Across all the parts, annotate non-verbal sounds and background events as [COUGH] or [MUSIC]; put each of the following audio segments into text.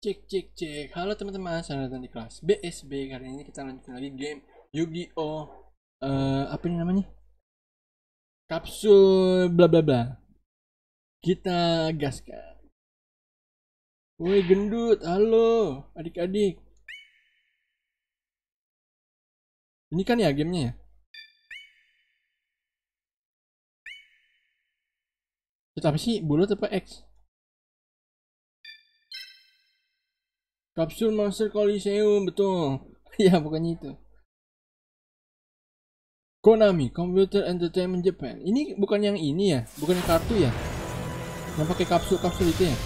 Cek cek cek. Halo teman-teman, selamat datang di kelas BSB. Kali ini kita lanjutin lagi game Yu-Gi-Oh. eh apa ini namanya? Kapsul bla bla bla. Kita gaskan. Woi gendut, halo adik-adik. Ini kan ya gamenya ya? Apa sih? Bulat apa X? Kapsul Monster Coliseum, betul. [LAUGHS] ya, bukannya itu. Konami, Computer Entertainment Japan. Ini bukan yang ini ya? Bukan yang kartu ya? Yang pakai kapsul-kapsul itu ya?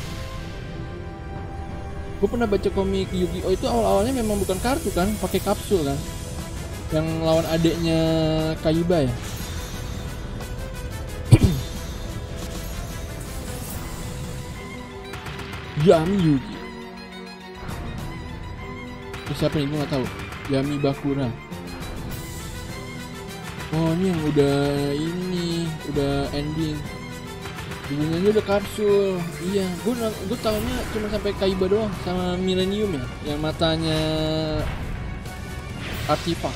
Gue pernah baca komik Yu-Gi-Oh itu awal-awalnya memang bukan kartu kan, pakai kapsul kan. Yang lawan adeknya Kaiba ya. [CLEARS THROAT] Yami Yugi. Ini siapa nih? Gue gak tahu. Yami Bakura. Oh ini yang udah ini udah ending. Dulunya udah kapsul. Iya, gue gue tahunya cuma sampai Kaiba doang sama Millennium ya, yang matanya artifak.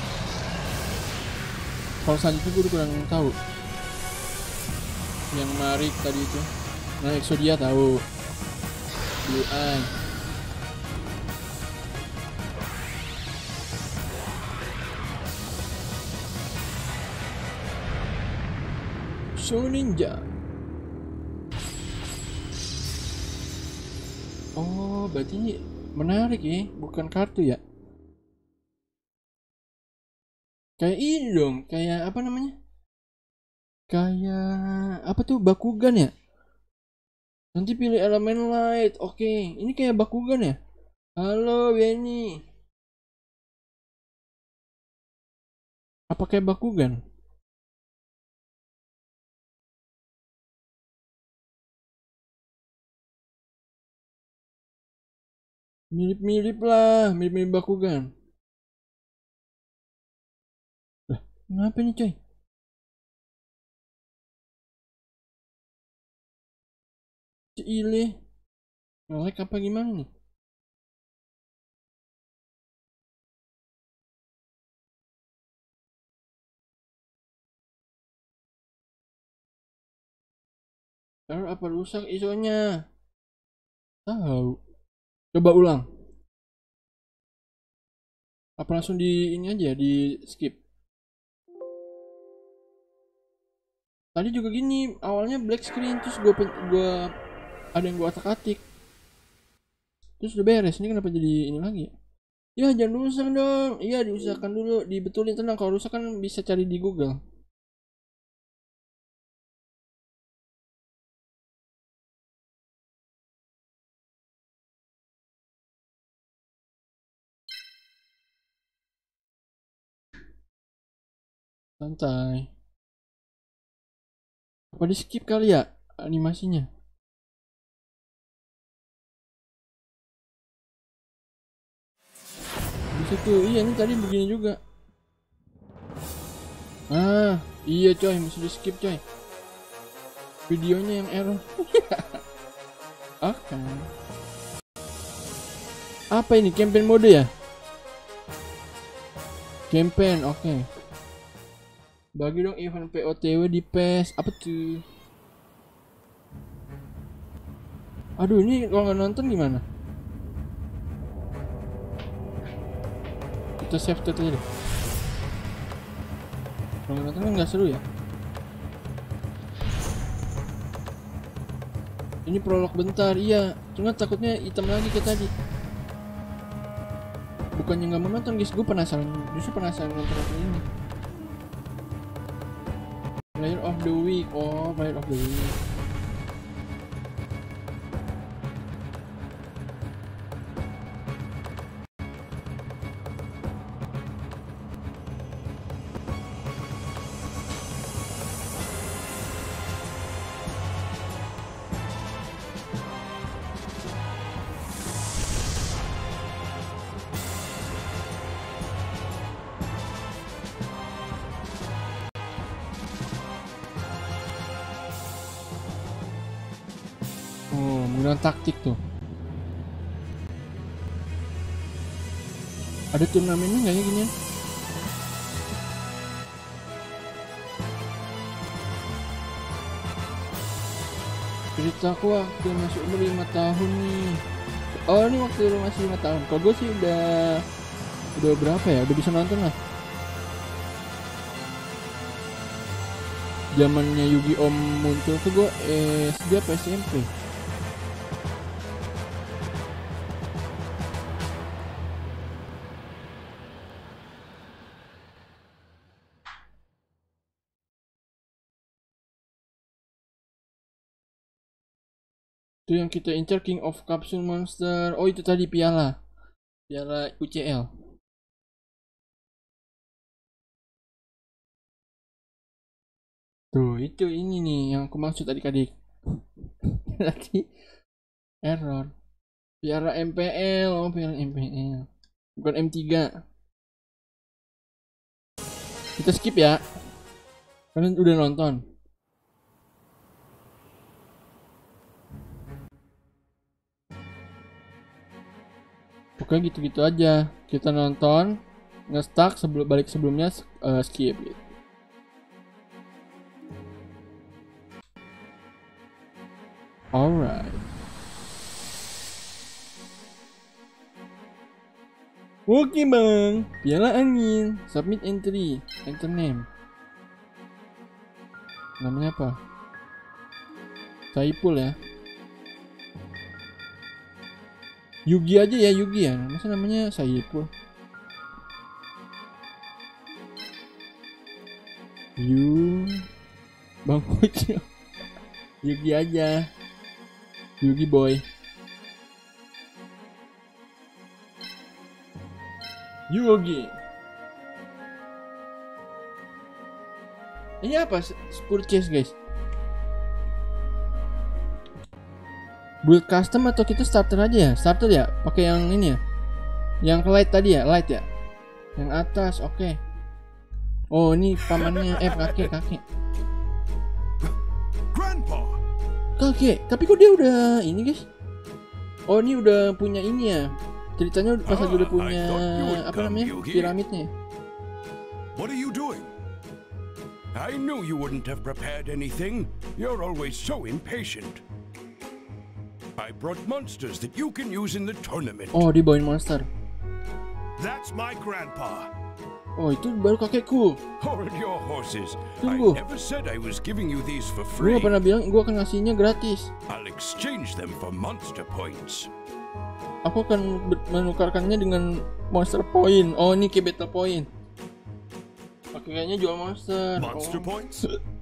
Kalau selanjutnya gue kurang tahu. Yang Marik tadi itu. Nah, Exodia tahu. Blue Eye. Show Ninja. Oh, berarti menarik ya, bukan kartu ya? Kayak ini dong, kayak apa namanya? Kayak apa tuh Bakugan ya? Nanti pilih elemen light. Oke, ini kayak Bakugan ya? Halo Benny. Apa kayak Bakugan? Mirip-mirip lah, mirip-mirip Bakugan. Lah, kenapa nih coy? Cile. Ngelek apa gimana nih? Error apa rusak isonya? Tahu. Coba ulang. Apa langsung di ini aja di skip? Tadi juga gini, awalnya black screen terus gua gua ada yang gua atak-atik. Terus udah beres. Ini kenapa jadi ini lagi ya? Ya jangan rusak dong. Iya diusahakan dulu, dibetulin tenang. Kalau rusak kan bisa cari di Google. Santai. Apa di skip kali ya animasinya? Di situ, iya ini tadi begini juga. Ah, iya coy, mesti di skip coy. Videonya yang error. Oke. [LAUGHS] Apa ini campaign mode ya? Campaign, oke. Bagi dong event POTW di PES. Apa tuh? Aduh, ini kalau nggak nonton gimana? Kita save state aja deh. Kalau nggak nonton kan nggak seru ya. Ini prolog bentar, iya. Cuma takutnya hitam lagi kayak tadi. Bukannya nggak mau nonton guys, gue penasaran. Justru penasaran nonton ini. Night of the week. อ๋อ Night of the week. Taktik tuh. Ada turnamennya nggak ya gini? Ceritaku waktu masih umur 5 tahun nih. Oh ini waktu lu masih 5 tahun. Kalau gue sih udah udah berapa ya? Udah bisa nonton lah. Zamannya Yugi Om muncul tuh gue SD apa SMP? Itu yang kita incer King of Capsule Monster. Oh itu tadi piala. Piala UCL. Tuh itu ini nih yang aku maksud. Tadi [LAUGHS] error. Piala MPL, oh piala MPL. Bukan M3. Kita skip ya. Kalian udah nonton. Pokoknya gitu-gitu aja. Kita nonton, nge-stuck sebelum balik sebelumnya uh, skip gitu. Alright. Oke bang, piala angin, submit entry, enter name. Namanya apa? Saipul ya. Yugi aja ya Yugi ya, masa namanya Saipul? Yu, Bang Ujo. [LAUGHS] Yugi aja. Yugi boy. Yugi. Ini apa? Purchase guys. Build custom atau kita starter aja ya? Starter ya? Pakai yang ini ya? Yang light tadi ya? Light ya? Yang atas, oke. Okay. Oh, ini pamannya eh kakek, kakek. Kakek, tapi kok dia udah ini guys? Oh, ini udah punya ini ya? Ceritanya pas lagi udah punya apa namanya? Piramidnya. What are you doing? I knew you wouldn't have prepared anything. You're always so impatient. I brought monsters that you can use in the tournament. Oh, dibawain monster. That's my grandpa. Oh, itu baru kakekku. Hold your horses. Tunggu. I never said I was giving you these for Gue free. gak pernah bilang gue akan ngasihnya gratis. I'll exchange them for monster points. Aku akan menukarkannya dengan monster point. Oh, ini kayak battle point. Oke, kayaknya jual monster. Monster oh. points? [LAUGHS]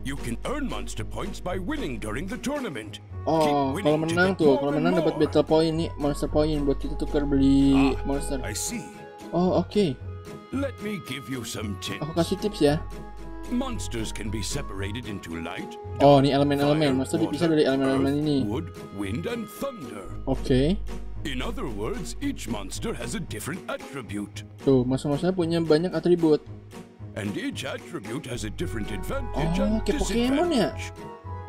You can earn monster points by winning during the tournament. Oh, kalau menang tuh, kalau menang dapat battle point nih, monster point buat kita tukar beli Ah, monster. I see. Oh, oke. Let me give you some tips. Aku kasih tips ya. Monsters can be separated into light, Oh, ini elemen-elemen. Monster dipisah dari elemen-elemen ini. wood, wind, and thunder. Oke. In other words, each monster has a different attribute, Tuh, monster-monsternya punya banyak atribut. And each attribute has a different advantage Oh, kayak Pokemon ya?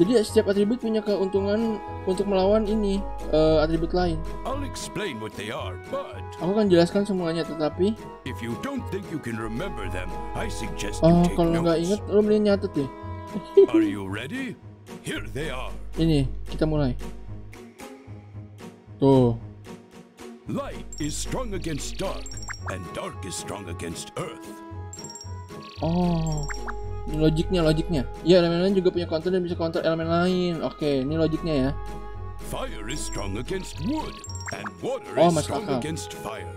Jadi setiap atribut punya keuntungan untuk melawan ini eh, atribut lain. I'll explain what they are, but Aku akan jelaskan semuanya, tetapi if you don't think you can remember them, I suggest you oh take kalau nggak inget, lo mending nyatet deh. [LAUGHS] Are you ready? Here they are. Ini kita mulai. Tuh, Light is strong against dark, and dark is strong against earth. Oh, ini logiknya, logiknya. Ya elemen lain juga punya counter dan bisa counter elemen lain. Oke, ini logiknya ya. Fire is strong against wood, and water Oh, is masuk strong akal. against fire.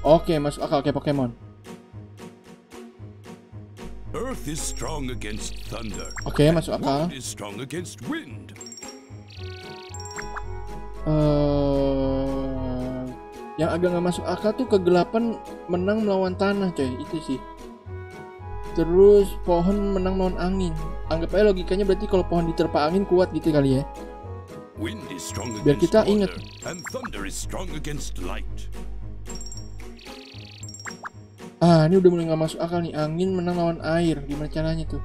Oke, masuk akal kayak Pokemon. Earth is strong against thunder. Oke, and masuk akal. Wood is strong against wind. eh yang agak nggak masuk akal tuh kegelapan menang melawan tanah coy. Itu sih. Terus pohon menang melawan angin. Anggap aja logikanya berarti kalau pohon diterpa angin kuat gitu kali ya. Biar kita ingat. and thunder is strong against light. ah ini udah mulai nggak masuk akal nih. Angin menang lawan air. Gimana caranya tuh?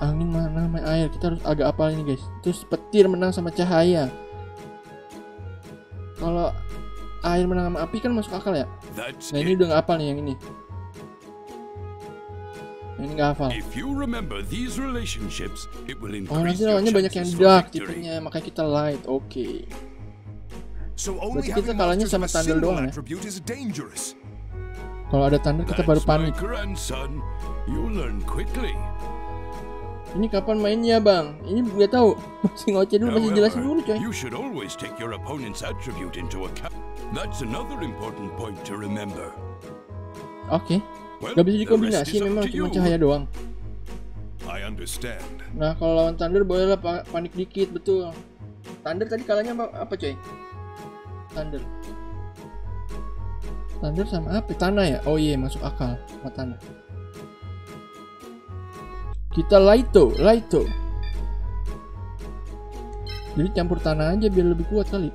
Angin menang sama air. Kita harus agak apal ini guys. Terus petir menang sama cahaya. Kalau air menang sama api kan masuk akal ya? Nah ini udah nggak hafal nih yang ini. Ini nggak hafal. Oh nanti lawannya banyak yang dark tipenya makanya kita light oke. Only Berarti kita kalahnya sama Thunder doang ya? kalau ada thunder kita baru panik ini kapan mainnya bang ini gue tahu [LAUGHS] masih ngoceh dulu masih jelasin dulu coy you should always take your opponent's attribute into account. That's another important point to remember. oke Well, Gak bisa dikombinasi memang cuma cahaya doang I understand. Nah kalau lawan Thunder bolehlah pa- panik dikit betul. Thunder tadi kalahnya apa, apa coy? Thunder. Thunder sama apa? Tanah ya? Oh iya masuk akal sama tanah. Kita Laito, Laito. Jadi campur tanah aja biar lebih kuat kali.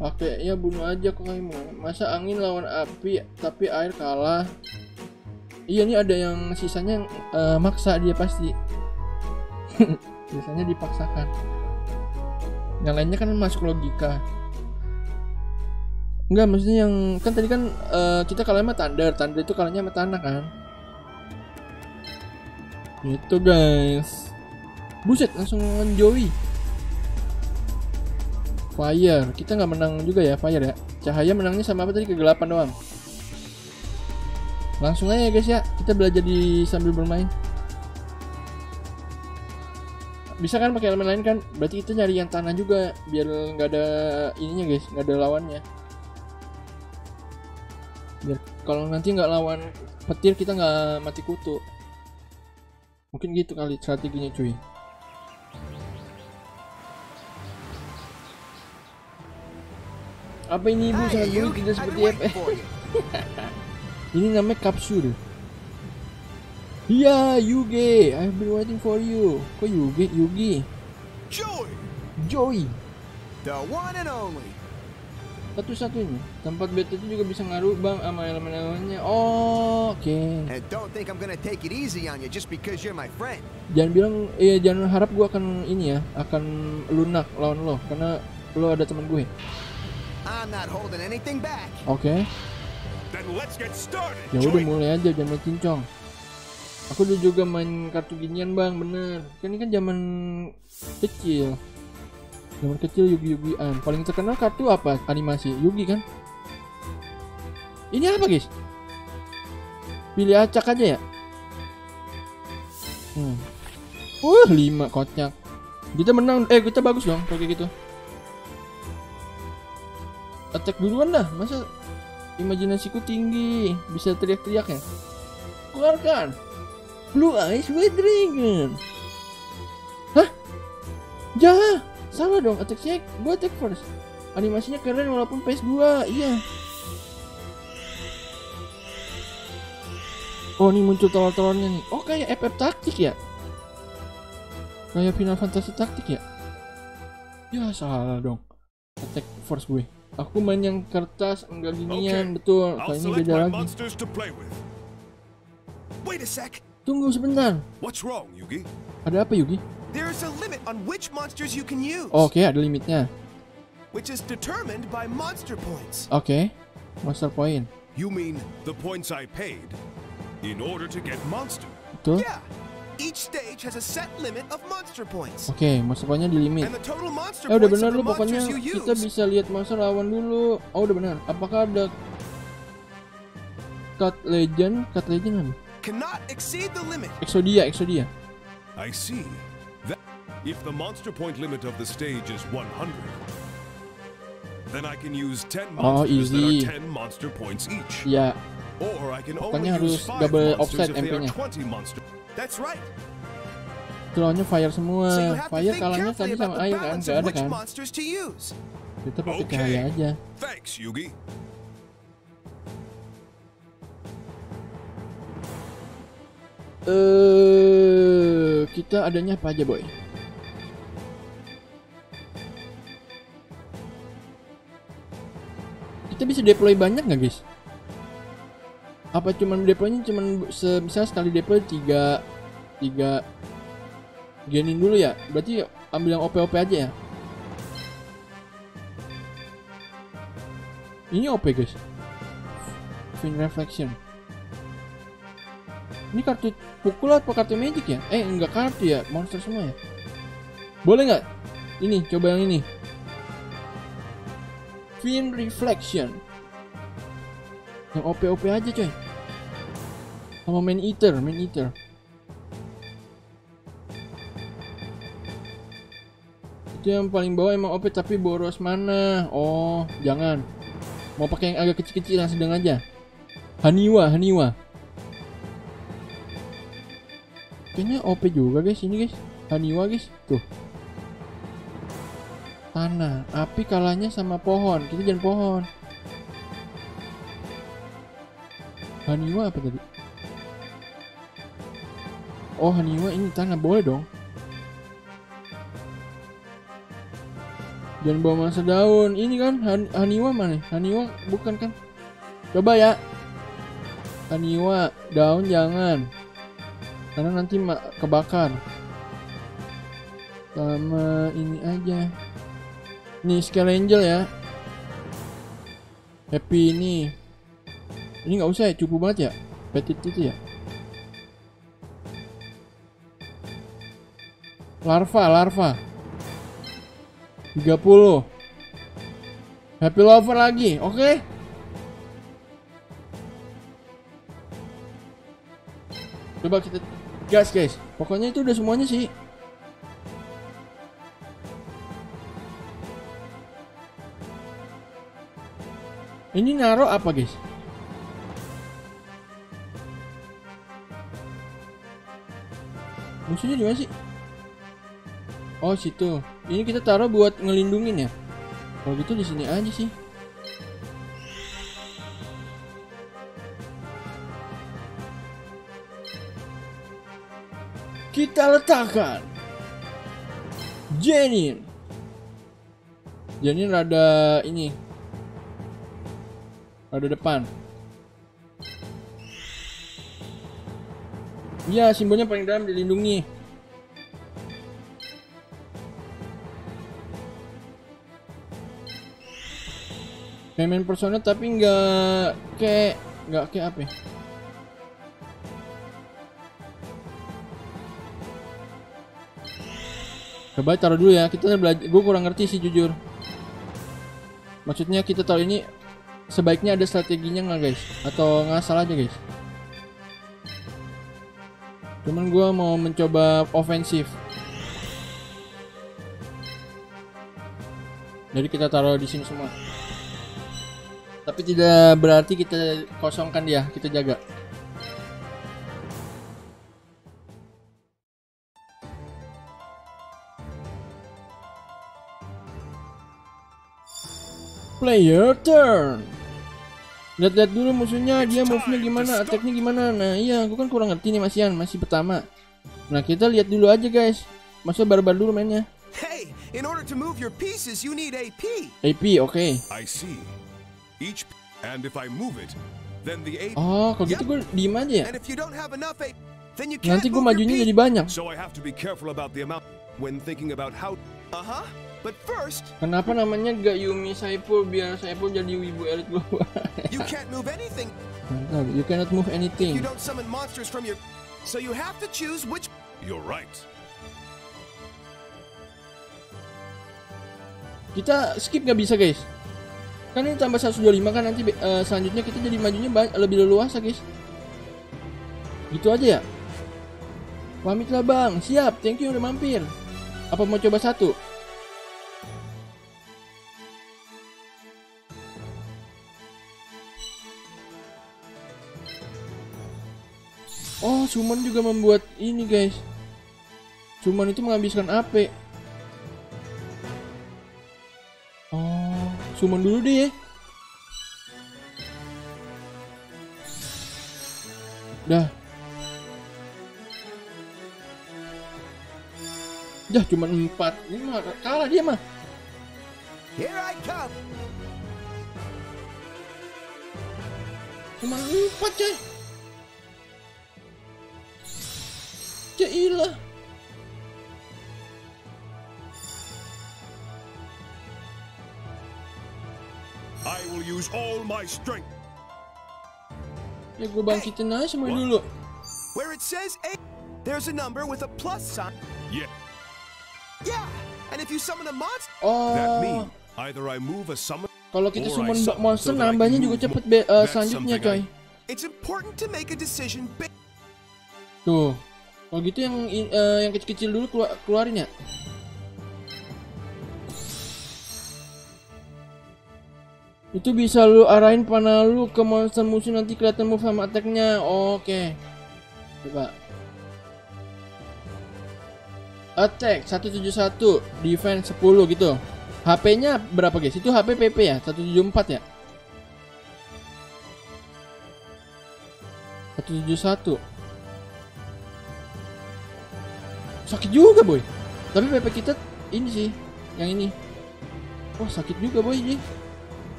Pakai ya bunuh aja kok kamu. Masa angin lawan api tapi air kalah. Iya nih ada yang sisanya eh, maksa dia pasti. [LAUGHS] Biasanya dipaksakan. Yang lainnya kan masuk logika. Enggak, maksudnya yang kan tadi kan eh, kita kalah sama Thunder, Thunder itu kalahnya sama tanah kan. Gitu guys. Buset, langsung Joey. Fire, kita nggak menang juga ya Fire ya. Cahaya menangnya sama apa tadi kegelapan doang. Langsung aja ya guys ya, kita belajar di sambil bermain. Bisa kan pakai elemen lain kan? Berarti kita nyari yang tanah juga biar nggak ada ininya guys, nggak ada lawannya. Biar kalau nanti nggak lawan petir kita nggak mati kutu. Mungkin gitu kali strateginya cuy. Apa ini ibu sangat tidak seperti apa? [LAUGHS] Ini namanya kapsul. Iya, Yugi. I've been waiting for you. Kok Yugi? Yugi. Joey, Joey. the one and only. Satu-satunya. Tempat beta itu juga bisa ngaruh bang sama elemen-elemennya. Oh, oke. And don't think I'm gonna take it easy on you just because you're my friend. Jangan bilang, eh jangan harap gua akan ini ya, akan lunak lawan lo. Karena lo ada teman gue. I'm not holding anything back. Oke. Then let's get started. Ya udah mulai aja, jangan main cincong. Aku dulu juga main kartu ginian bang, bener. Kan ini kan zaman kecil. Zaman kecil Yugi-Yugian. Paling terkenal kartu apa? Animasi Yugi kan? Ini apa guys? Pilih acak aja ya? Hmm. Uh, 5 kocak. Kita menang, eh kita bagus dong kayak gitu. Attack duluan dah, masa imajinasiku tinggi, bisa teriak-teriak ya? Keluarkan! Blue Eyes White Dragon! Hah? Jah! Salah dong, attack check. Gua attack first. Animasinya keren walaupun PS2, iya. Oh, ini muncul telur-telurnya nih. Oh, kayak FF taktik ya? Kayak Final Fantasy taktik ya? Ya, salah dong. Attack force gue. Aku main yang kertas, enggak ginian, betul. I'll Kayaknya beda lagi. Wait a sec. Tunggu sebentar. What's wrong, Yugi? Ada apa Yugi? There's a limit on which monsters you can use, Oke, ada limitnya. which is determined by monster points. Oke. Monster point. You mean the points I paid in order to get monster? Betul? Yeah. Each stage has a set limit of monster points. Oke, monster pointnya di limit. And the total monster Eh udah benar lu pokoknya kita bisa lihat monster lawan dulu. Oh udah benar. Apakah ada Cut Legend? Cut Legend apa? Cannot exceed the limit. Exodia, Exodia. I see. That if the monster point limit of the stage is 100, then I can use 10 Oh, monsters that easy. are 10 monster points each. Ya, Or I can only harus use 5 double monsters offset if they are MP-nya. 20 monsters. That's right. lawannya fire semua. So Fire kalahnya tadi sama air kan? Gak ada kan? Kita pakai Oke. cahaya aja. Thanks, Yugi. Eh, kita adanya apa aja, boy? kita bisa deploy banyak nggak guys? Apa cuman deploynya cuman misalnya sekali deploy tiga tiga genin dulu ya? Berarti ambil yang OP-OP aja ya? Ini OP guys. Fin Reflection. Ini kartu pukul atau kartu magic ya? Eh enggak kartu ya? Monster semua ya? Boleh nggak? Ini coba yang ini. Fin Reflection. Yang OP-OP aja coy. Sama main eater, main eater. Itu yang paling bawah emang OP tapi boros mana? Oh, jangan. Mau pakai yang agak kecil-kecil yang sedang aja. Haniwa, Haniwa. Kayaknya OP juga guys ini guys. Haniwa guys. Tuh. Tanah, api kalahnya sama pohon. Kita jangan pohon. Haniwa apa tadi? Oh, Haniwa ini tanah boleh dong. Jangan bawa masa daun. Ini kan Han Haniwa mana? Haniwa bukan kan? Coba ya. Haniwa daun jangan. Karena nanti kebakar. Sama ini aja. Nih Scale Angel ya. Happy ini. Ini nggak usah ya, cukup banget ya. Petit itu ya. Larva, larva. 30 Happy lover lagi, oke? Coba kita gas guys Pokoknya itu udah semuanya sih Ini naruh apa guys? Musuhnya di mana sih? Oh situ. Ini kita taruh buat ngelindungin ya. Kalau gitu di sini aja sih. Kita letakkan Jenin. Jenin rada ini. Rada depan. Iya, simbolnya paling dalam dilindungi. kayak main persona tapi nggak kayak nggak kayak apa ya? Coba taruh dulu ya, kita belajar. Gue kurang ngerti sih jujur. Maksudnya kita tahu ini sebaiknya ada strateginya nggak guys? Atau ngasal aja guys? Cuman gue mau mencoba ofensif. Jadi kita taruh di sini semua. Tapi tidak berarti kita kosongkan dia, kita jaga. Player turn. Lihat-lihat dulu musuhnya, dia move-nya gimana, attack-nya gimana. Nah, iya, aku kan kurang ngerti nih Mas Ian, masih pertama. Nah, kita lihat dulu aja, guys. Masa barbar dulu mainnya. Hey, in order to move your pieces, you need AP. AP, oke. I see. Each and if I move it, then the eight. Oh, kalau gitu gue diem aja ya. And if you don't have enough AP, then you can't Nanti gue majunya jadi banyak. So I have to be careful about the amount when thinking about how. Uh-huh. But first, Kenapa namanya gak Yumi Saipul biar Saipul jadi wibu elit global? you can't move anything. Mantap, you cannot move You anything. don't summon monsters from your... So you have to choose which... You're right. Kita skip gak bisa guys. Kan ini tambah 125 kan nanti eh, selanjutnya kita jadi majunya lebih leluasa guys. Gitu aja ya. Pamit lah bang, siap, thank you udah mampir. Apa mau coba satu? Summon juga membuat ini guys. Summon itu menghabiskan AP. Oh, summon dulu deh ya. Dah. Dah cuma empat. Ini mah kalah dia mah. Here I come. Cuma empat coy. Cailah. I will use all my strength. Ya gue bangkitin aja semua dulu. Where it says A, there's a number with a plus sign. Yeah, Yeah, and if you summon a monster, that Oh, means either I move a summon. kalau kita or I summon monster that nambahnya juga cepet be- That's selanjutnya coy. it's important to make a decision Tuh. Kalau gitu yang eh, yang kecil-kecil dulu keluar- keluarin ya. Itu bisa lu arahin panah lu ke monster musuh nanti kelihatan move sama attack-nya. Oke. Coba. Attack 171, defense 10 gitu. HP-nya berapa guys? Itu HP PP ya? 174 ya? 171. Sakit juga boy. Tapi PP kita ini sih, yang ini. Wah sakit juga boy ini.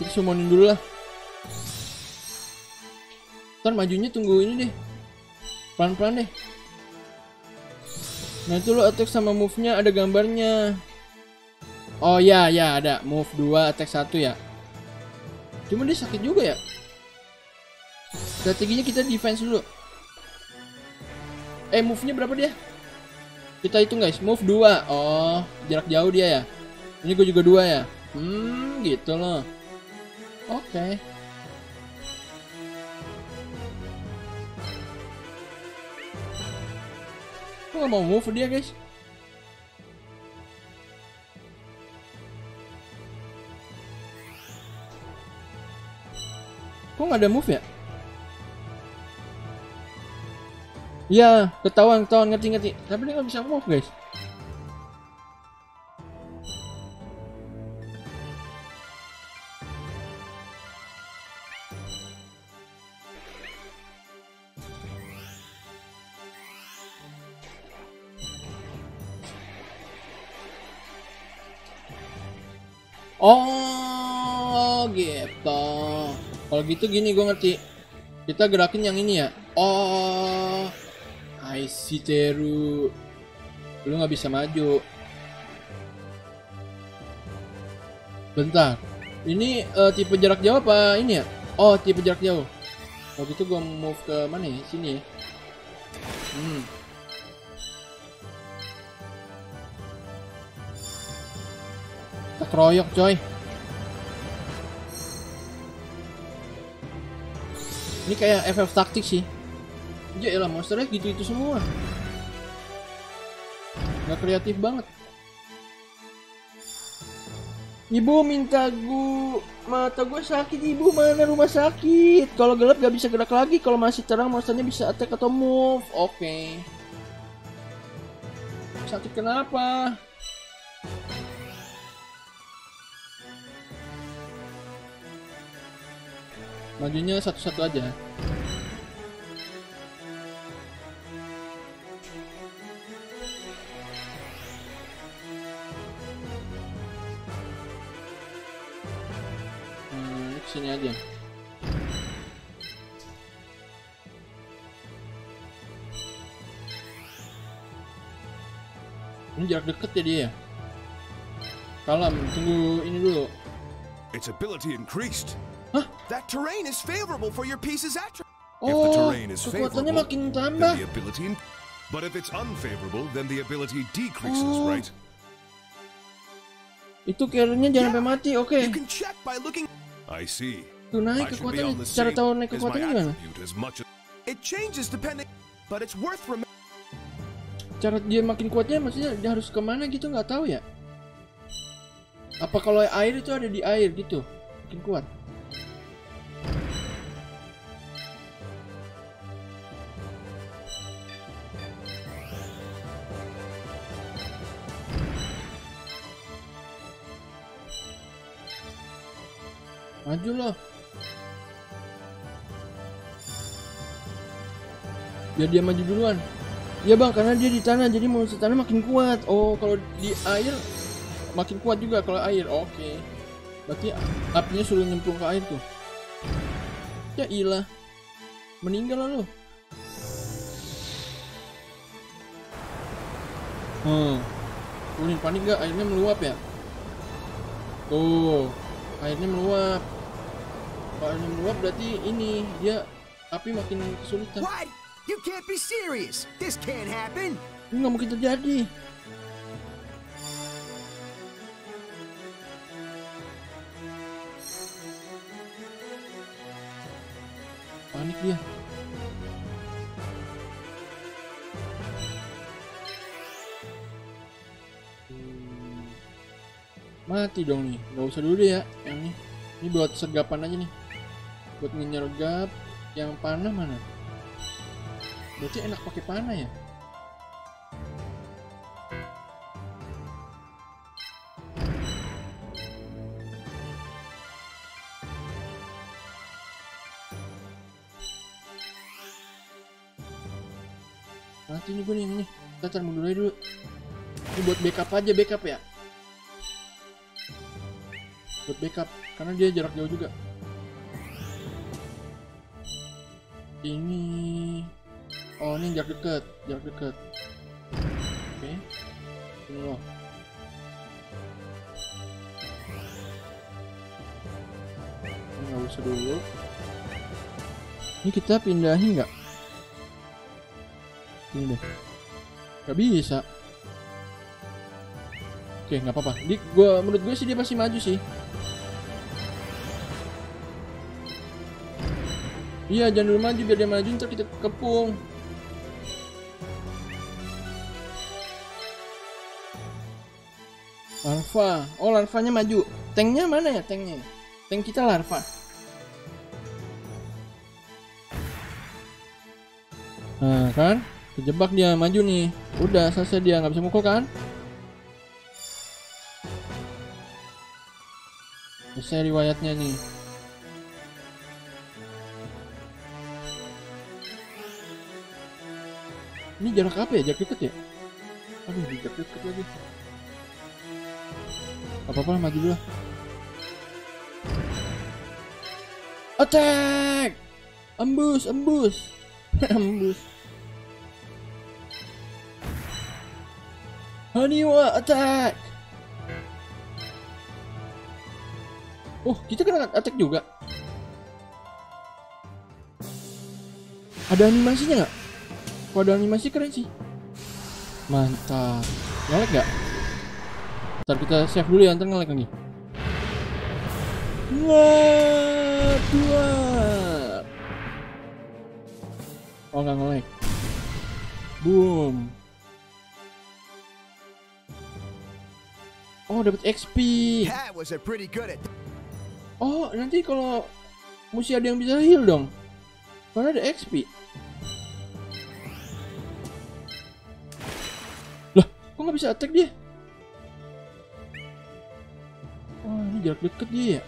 Kita summonin dulu lah. Ntar majunya tunggu ini deh. Pelan-pelan deh. Nah itu lo attack sama move-nya ada gambarnya. Oh ya ya ada move 2 attack 1 ya. Cuma dia sakit juga ya. Strateginya kita defense dulu. Eh move-nya berapa dia? Kita hitung guys, move 2. Oh, jarak jauh dia ya. Ini gue juga 2 ya. Hmm, gitu loh. Oke. Gak mau move dia guys. Kok gak ada move ya? Iya, ketahuan, ketahuan, ngerti, ngerti. Tapi dia nggak bisa move, guys. Oh, gitu. Kalau gitu gini gue ngerti. Kita gerakin yang ini ya. Oh, I see Teru. Lu nggak bisa maju. Bentar. Ini eh, tipe jarak jauh apa ini ya? Oh, tipe jarak jauh. Kalau gitu gue move ke mana ya? Sini ya. Hmm. Coy. Ini kayak FF taktik sih. Ya elah monsternya gitu-itu semua. Gak kreatif banget. Ibu minta gu mata gue sakit ibu. Mana rumah sakit? Kalau gelap gak bisa gerak lagi. Kalau masih terang monsternya bisa attack atau move. Oke. Sakit kenapa? Majunya satu-satu aja Ini jarak deket ya dia ya? Kalem, tunggu ini dulu. Its ability increased. that terrain is favorable for your piece's attribute. Oh, kekuatannya makin tambah. the ability. But if it's unfavorable, then the ability decreases, Oh. right? Itu carry-nya jangan sampai mati, oke. You can check by looking. I see. Tuh naik kekuatannya. Cara tahu naik kekuatannya gimana? It changes depending, but it's worth remembering. Cara dia makin kuatnya maksudnya dia harus ke mana gitu nggak tahu ya? Apa kalau air itu ada di air gitu? Makin kuat. Maju loh. Biar dia maju duluan. Ya bang, karena dia di tanah, jadi monster tanah makin kuat. Oh, kalau di air makin kuat juga kalau air. Oke. Berarti apinya suruh nyemplung ke air tuh. Ya ilah. Meninggal lah lu. Hmm. Ulin panik gak? Airnya meluap ya? Tuh, airnya meluap. Kalau airnya meluap berarti ini dia api makin kesulitan. You can't be serious. This can't happen. Ini nggak mungkin terjadi. Panik dia. Mati dong nih. Nggak usah dulu deh ya. Yang ini. Ini buat sergapan aja nih. Buat ngenyergap. Yang panah mana? Berarti enak pakai panah ya? Mati nih gue nih nih. Kita mundur aja dulu. Ini buat backup aja backup ya. Buat backup karena dia jarak jauh juga. Ini Oh ini jarak dekat, jarak dekat. Oke. Ini loh. Ini nggak usah dulu. Ini kita pindahin nggak? Ini deh. Gak bisa. Oke, nggak apa-apa. Di, gua, menurut gue sih dia pasti maju sih. Iya, jangan dulu maju biar dia maju ntar kita kepung. Larva. Oh, larvanya maju. Tanknya mana ya tanknya? Tank kita larva. Nah, kan? Kejebak dia maju nih. Udah selesai dia nggak bisa mukul kan? Selesai riwayatnya nih. Ini jarak apa ya? Jarak deket ya? Aduh, jarak deket lagi. Apa-apa maju dulu. Attack! Embus, embus. [LAUGHS] embus. Haniwa attack! Oh, kita kena attack juga. Ada animasinya nggak? Kalau ada animasi keren sih. Mantap. Ngelek nggak? Ntar kita save dulu ya, ntar ngelek lagi. Ngelek dua. Oh nggak ngelek. Boom. Oh dapat XP. Oh nanti kalau mesti ada yang bisa heal dong. Karena ada XP. Lah, kok nggak bisa attack dia? Jarak deket dia ya.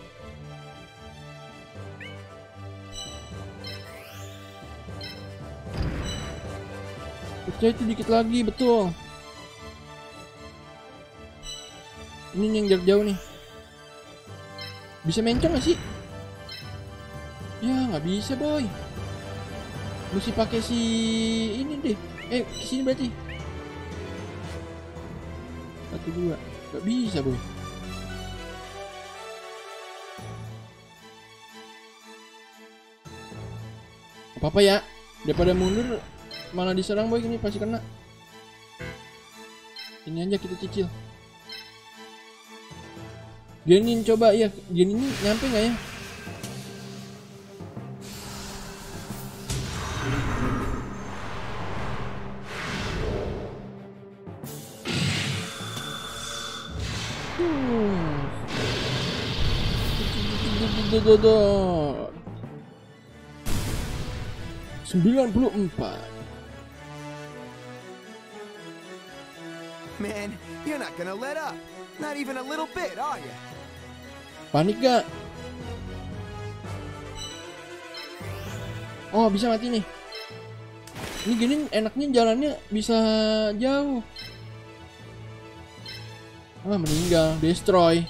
Pecah itu dikit lagi, betul. Ini yang jarak jauh nih. Bisa mencong gak sih? Ya nggak bisa boy. Mesti pakai si ini deh. Eh sini berarti. Satu dua. Gak bisa boy. apa-apa ya daripada mundur malah diserang boy. Ini pasti kena. Ini aja kita cicil. Genin coba. Ya Genin ini nyampe nggak ya? Duh. 94. Man, you're not gonna let up. Not even a little bit, are you? Panik gak? Oh, bisa mati nih. Ini gini enaknya jalannya bisa jauh. Ah, meninggal. Destroy.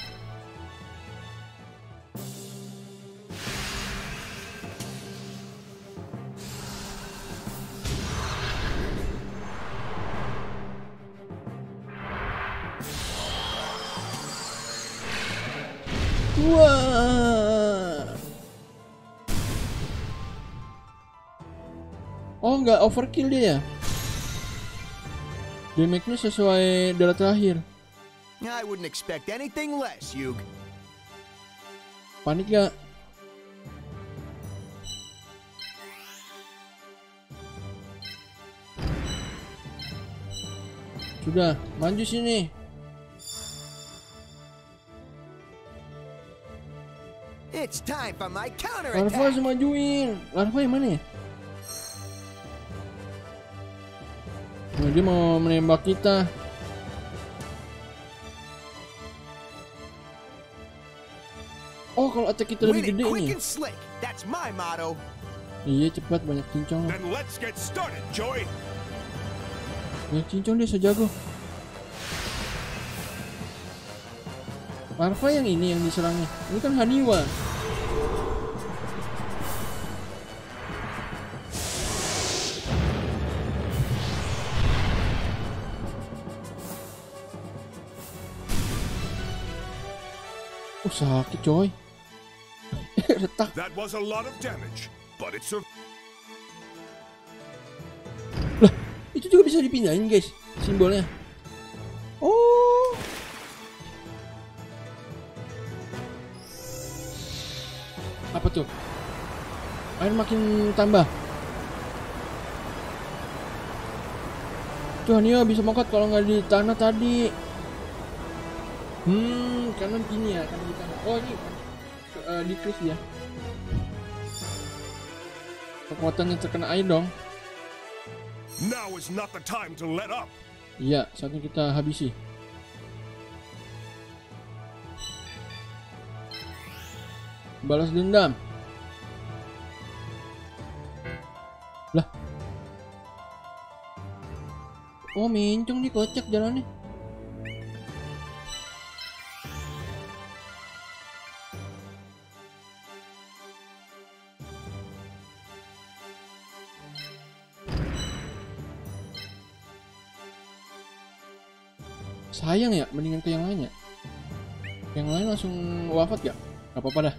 Nggak overkill dia ya? Damage-nya sesuai darah terakhir. I wouldn't expect anything less, Yug. Panik gak? Sudah, maju sini. It's time for my Larva counterattack. harus majuin. Larva yang mana ya? Nah, dia mau menembak kita. Oh, kalau attack kita lebih gede ini. Iya, cepat banyak cincong. Banyak cincong dia sejago. Larva yang ini yang diserangnya. Ini kan Haniwa. Sakit coy. Retak. That was a lot of damage, but it's a Itu juga bisa dipindahin guys simbolnya. Oh. Apa tuh? Air makin tambah. Tuh Nio bisa mongkot kalau nggak di tanah tadi. Hmm, kanan gini ya, kanan tanah. Oh ini uh, decrease ya. Kekuatannya terkena air dong. now is not the time to let up. Iya, saatnya kita habisi. Balas dendam. Lah. Oh, mencong nih kocak jalannya. Gak apa-apa dah.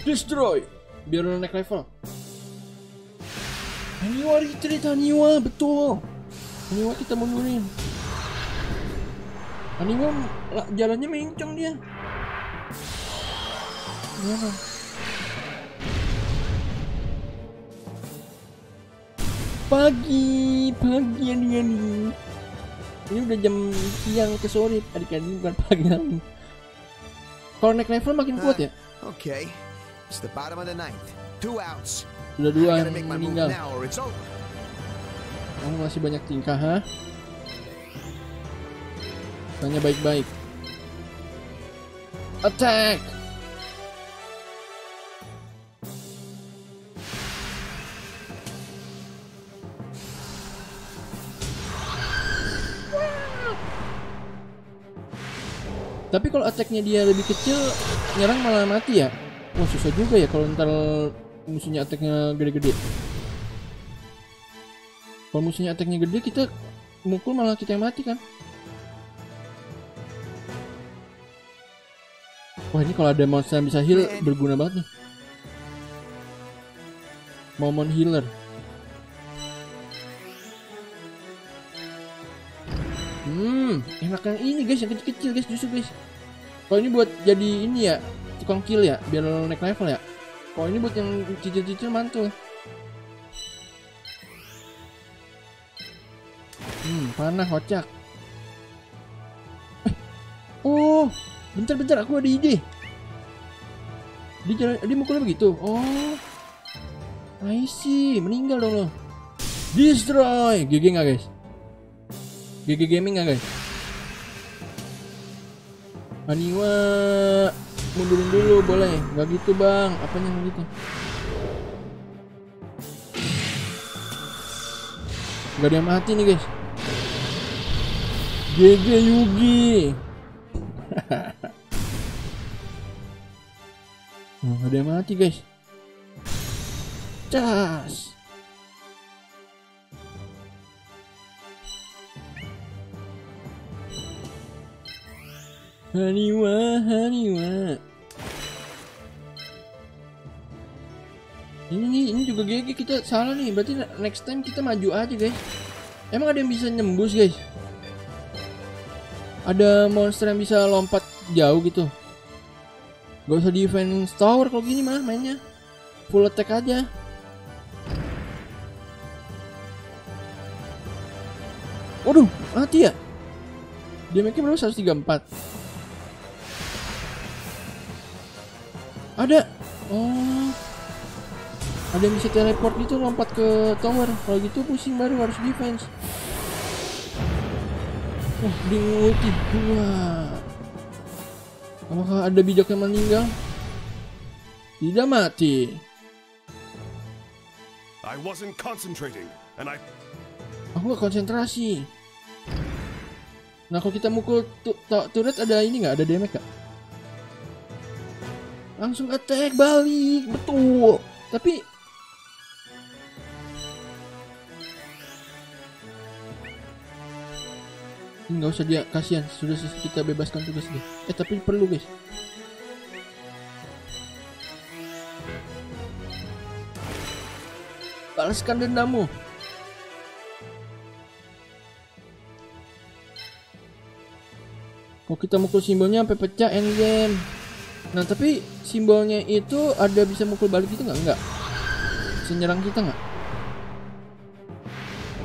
Destroy! Biar lo naik level. Haniwa retreat, Haniwa, betul. Haniwa kita mundurin. Haniwa lah, jalannya mencong dia. Gimana? Pagi, pagi adik-adik. Ini udah jam siang ke sore adik-adik bukan pagi lagi. Kalau naik level makin kuat ya. Okay. It's the bottom of the ninth. Two outs. Sudah dua yang meninggal. Kamu masih banyak tingkah, ha? Tanya baik-baik. Attack! Tapi kalau attacknya dia lebih kecil, nyerang malah mati ya? Wah susah juga ya kalau ntar musuhnya attacknya gede-gede. Kalau musuhnya attacknya gede kita mukul malah kita yang mati kan? Wah ini kalau ada monster yang bisa heal berguna banget nih. Momon healer. Hmm, enak yang ini guys, yang kecil-kecil guys justru guys. Kalau ini buat jadi ini ya, tukang kill ya, biar naik level ya. Kalau ini buat yang cicil-cicil mantul. Hmm, panah kocak. Eh, Oh, bentar-bentar aku ada ide. Dia jalan, dia mukulnya begitu. Oh, I see, meninggal dong lo. Destroy, GG nggak guys? GG gaming nggak guys? Aniwa, mundurin dulu boleh? Gak gitu bang, apanya nggak gitu? Gak ada yang mati nih guys. GG Yugi. [LAUGHS] Oh, gak ada yang mati guys. Cas. Haniwa, Haniwa. Ini nih, ini juga GG kita salah nih. Berarti next time kita maju aja, guys. Emang ada yang bisa nyembus, guys? Ada monster yang bisa lompat jauh gitu. Gak usah defense tower kalau gini mah mainnya. Full attack aja. Waduh, mati ya? Damage-nya berapa? 134 Ada. Oh. Ada yang bisa teleport gitu lompat ke tower. Kalau gitu pusing baru harus defense. Wah, di ulti Wah Apakah ada bijak yang meninggal? Tidak mati. I wasn't concentrating, and I Aku gak konsentrasi. Nah kalau kita mukul tu tu- turret ada ini nggak? Ada damage nggak? Langsung attack balik, betul. Tapi nggak usah dia kasihan sudah kita bebaskan tugas dia. Eh tapi perlu guys. Balaskan dendammu. Kalau kita mukul simbolnya sampai pecah endgame. Nah tapi simbolnya itu ada bisa mukul balik gitu nggak? Nggak. Bisa nyerang kita nggak?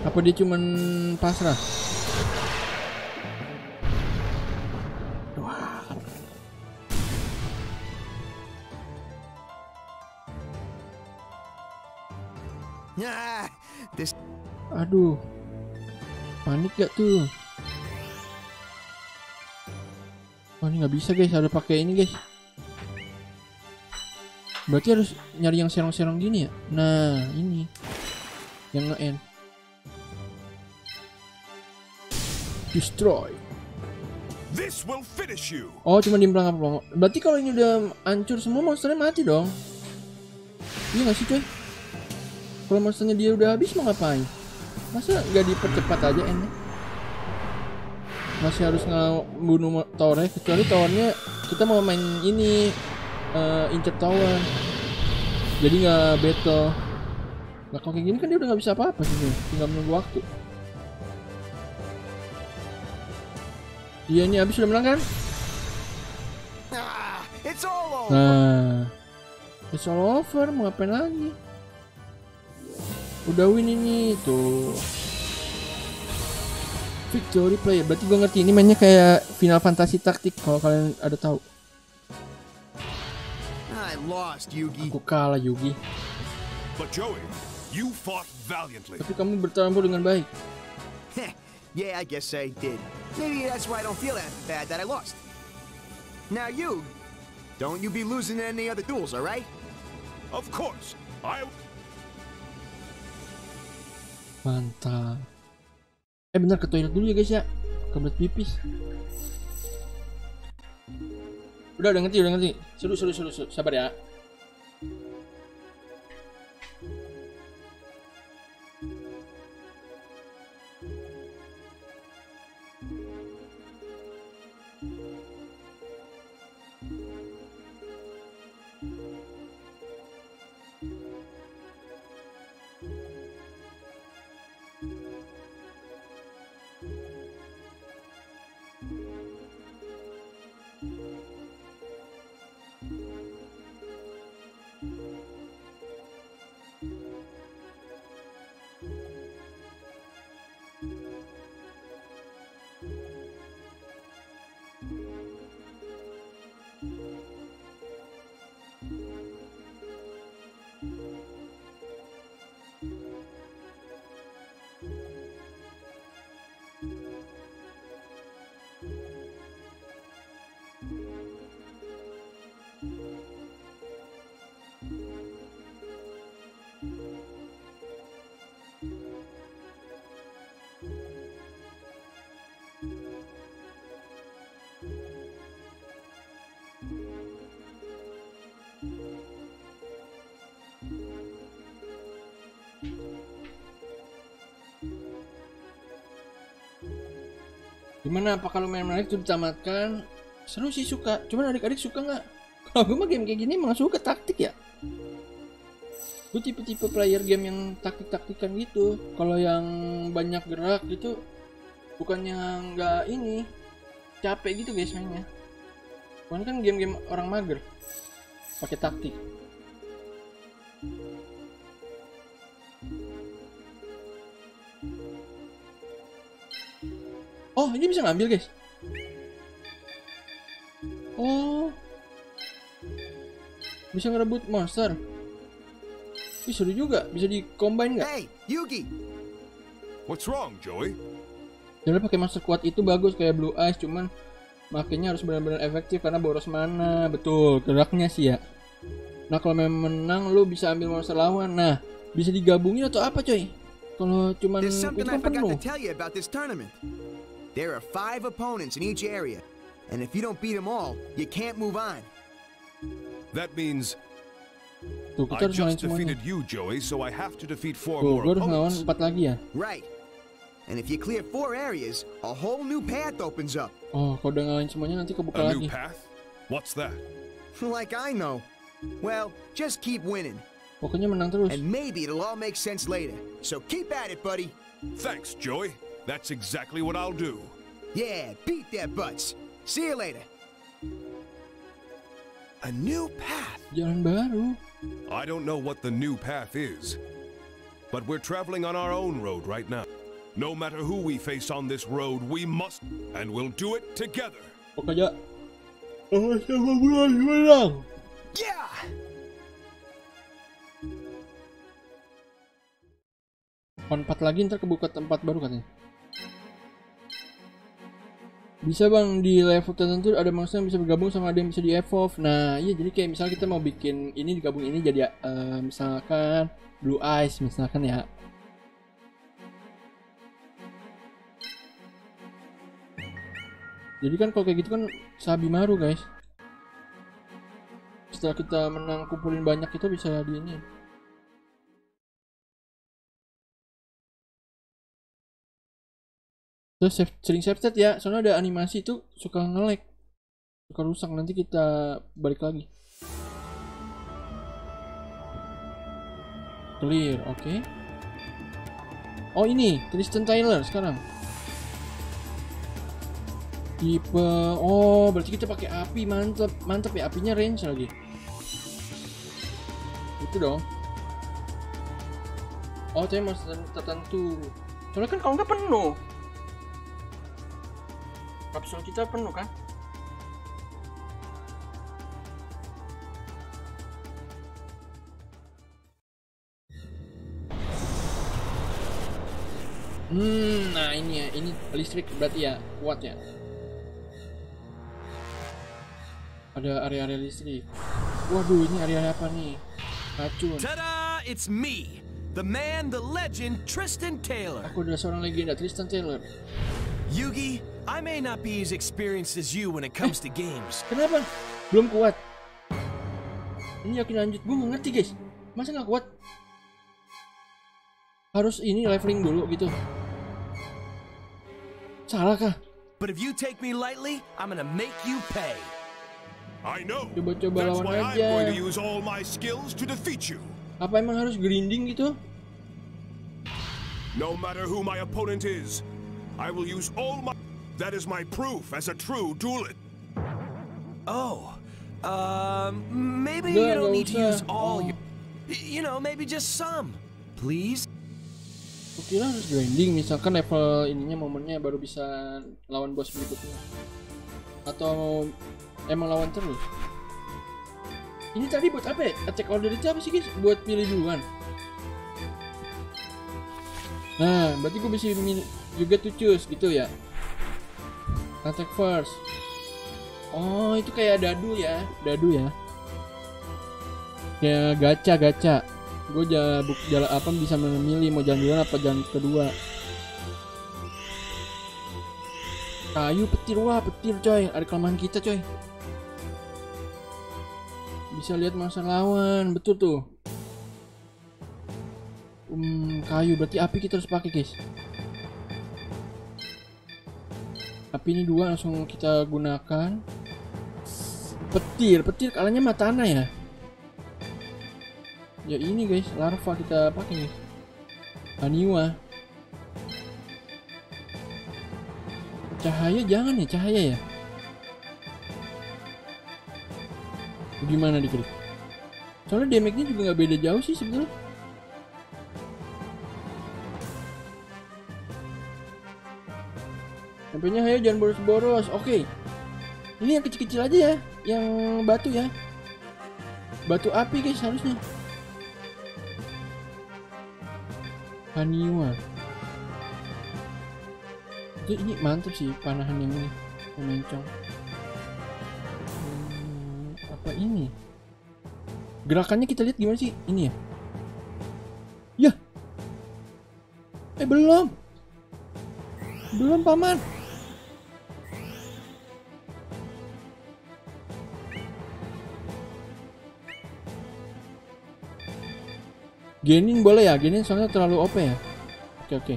Apa dia cuman pasrah? Ah, Aduh. Panik gak tuh? Oh ini nggak bisa guys, ada pakai ini guys. Berarti harus nyari yang serong-serong gini ya? Nah ini yang nge-end. Destroy. this will finish you. Oh cuma dimplang apa Berarti kalau ini udah hancur semua monsternya mati dong. Iya nggak sih coy? Kalau monsternya dia udah habis mau ngapain? Masa nggak dipercepat aja endnya? Masih harus ngebunuh towernya kecuali towernya kita mau main ini eh incer tower. Jadi nggak battle. Nah kalau kayak gini kan dia udah nggak bisa apa-apa sih. Tinggal menunggu waktu. Iya ini habis udah menang kan? ah. Nah, it's all over. Mau ngapain lagi? Udah win ini tuh. Victory player. Berarti gue ngerti ini mainnya kayak Final Fantasy taktik kalau kalian ada tahu. Lost, Yugi. Aku kalah Yugi. But Joey, you fought valiantly. Tapi kamu bertampil dengan baik. yeah, I guess I did. Maybe that's why I don't feel that bad that I lost. Now you, don't you be losing any other duels, all right? Of course, I. Mantap. Eh bener ke toilet dulu ya guys ya. Kebelet pipis. Udah udah ngerti udah ngerti. Seru seru seru, seru. sabar ya. Gimana? Apa kalau main menarik itu ditamatkan seru sih suka. Cuman adik-adik suka nggak? [LAUGHS] Kalau gue mah game kayak gini emang suka taktik ya? Gue tipe-tipe player game yang taktik-taktikan gitu. Kalau yang banyak gerak gitu bukannya nggak ini capek gitu guys mainnya. Soalnya kan game-game orang mager pakai taktik Ini bisa ngambil, guys. Oh. Bisa ngerebut monster. Wih, seru juga. Bisa di combine nggak? Hey, Yugi! What's wrong, Joey? Jadi pakai monster kuat itu bagus kayak Blue Eyes, cuman makanya harus benar-benar efektif karena boros mana. Betul, geraknya sih ya. Nah, kalau memang menang lu bisa ambil monster lawan. Nah, bisa digabungin atau apa, coy? Kalau cuman itu kan penuh. To tell you about this tournament. There are five opponents in each area, and if you don't beat them all, you can't move on. That means Tuh, I just defeated you, Joey, so I have to defeat four Tuh, more gue harus ngelawan opponents. empat lagi ya. Right. And if you clear four areas, a whole new path opens up. Oh, kalau udah ngalahin semuanya nanti kebuka A lagi. new path? What's that? [LAUGHS] like I know. Well, just keep winning, Pokoknya menang terus. and maybe it'll all make sense later. So keep at it, buddy. Thanks, Joey. That's exactly what I'll do. Yeah, beat their butts. See you later. A new path. Jalan baru. I don't know what the new path is, but we're traveling on our own road right now. No matter who we face on this road, we must, and we'll do it together. Pokoknya Oh, sama bulan menang. Yeah! On 4 lagi ntar kebuka tempat baru katanya. Bisa bang di level tertentu ada monster yang bisa bergabung sama ada yang bisa di evolve. Nah iya jadi kayak misalnya kita mau bikin ini digabung ini jadi eh, misalkan blue eyes misalkan ya. Jadi kan kalau kayak gitu kan Sabimaru guys. Setelah kita menang kumpulin banyak itu bisa di ini. Terus sering save state ya, soalnya ada animasi itu suka nge-lag. Suka rusak, nanti kita balik lagi. Clear, oke. Oh ini, Tristan Tyler sekarang. Tipe, oh berarti kita pakai api, mantep, mantep ya, apinya range lagi. Itu dong. Oh, tapi monster tertentu. Soalnya kan kalau nggak penuh. Kapsul kita penuh kan? Hmm, nah ini ya, ini listrik berarti ya kuat ya. Ada area-area listrik. Waduh, ini area apa nih? Racun. Ta-da! It's me, the man, the legend, Tristan Taylor. Aku adalah seorang legenda Tristan Taylor. Yugi, I may not be as experienced as you when it comes to games. Kenapa? Belum kuat. Ini yakin lanjut. Gue ngerti guys. Masa nggak kuat? Harus ini leveling dulu gitu. Salah kah? But if you take me lightly, I'm gonna make you pay. I know. Coba-coba lawan aja. going to use all my skills to defeat you. Apa emang harus grinding gitu? No matter who my opponent is, I will use all my. That is my proof as a true duelist. Oh, um, maybe you don't need to use all Oh. your. You know, maybe just some. Please? Kira harus grinding. Misalkan level ininya momennya baru bisa lawan bos berikutnya. Atau emang lawan terus? Ini tadi buat apa ya? Attack order itu apa sih guys? Buat pilih duluan. Nah, berarti gue bisa juga to choose gitu ya. Attack first. Oh, itu kayak dadu ya, dadu ya. Kayak gacha gacha. Gue jalan jalan apa bisa memilih mau jalan duluan apa jalan kedua. Kayu petir wah petir coy, ada kelemahan kita coy. Bisa lihat masa lawan, betul tuh. Hmm, kayu berarti api kita harus pakai guys. Api ini dua langsung kita gunakan. Petir, petir kalahnya Matana ya. Ya ini guys, larva kita pakai guys. Haniwa. Cahaya jangan ya, cahaya ya. Gimana diklik? Soalnya damage-nya juga nggak beda jauh sih sebetulnya. Sampainya ayo jangan boros-boros. Oke. Ini yang kecil-kecil aja ya, yang batu ya. Batu api guys harusnya. Haniwa. Itu ini mantap sih panahan yang ini, mencong. Hmm, apa ini? Gerakannya kita lihat gimana sih? Ini ya? Ya. Eh belum. Belum paman. Genin boleh ya? Genin soalnya terlalu OP ya. Oke oke.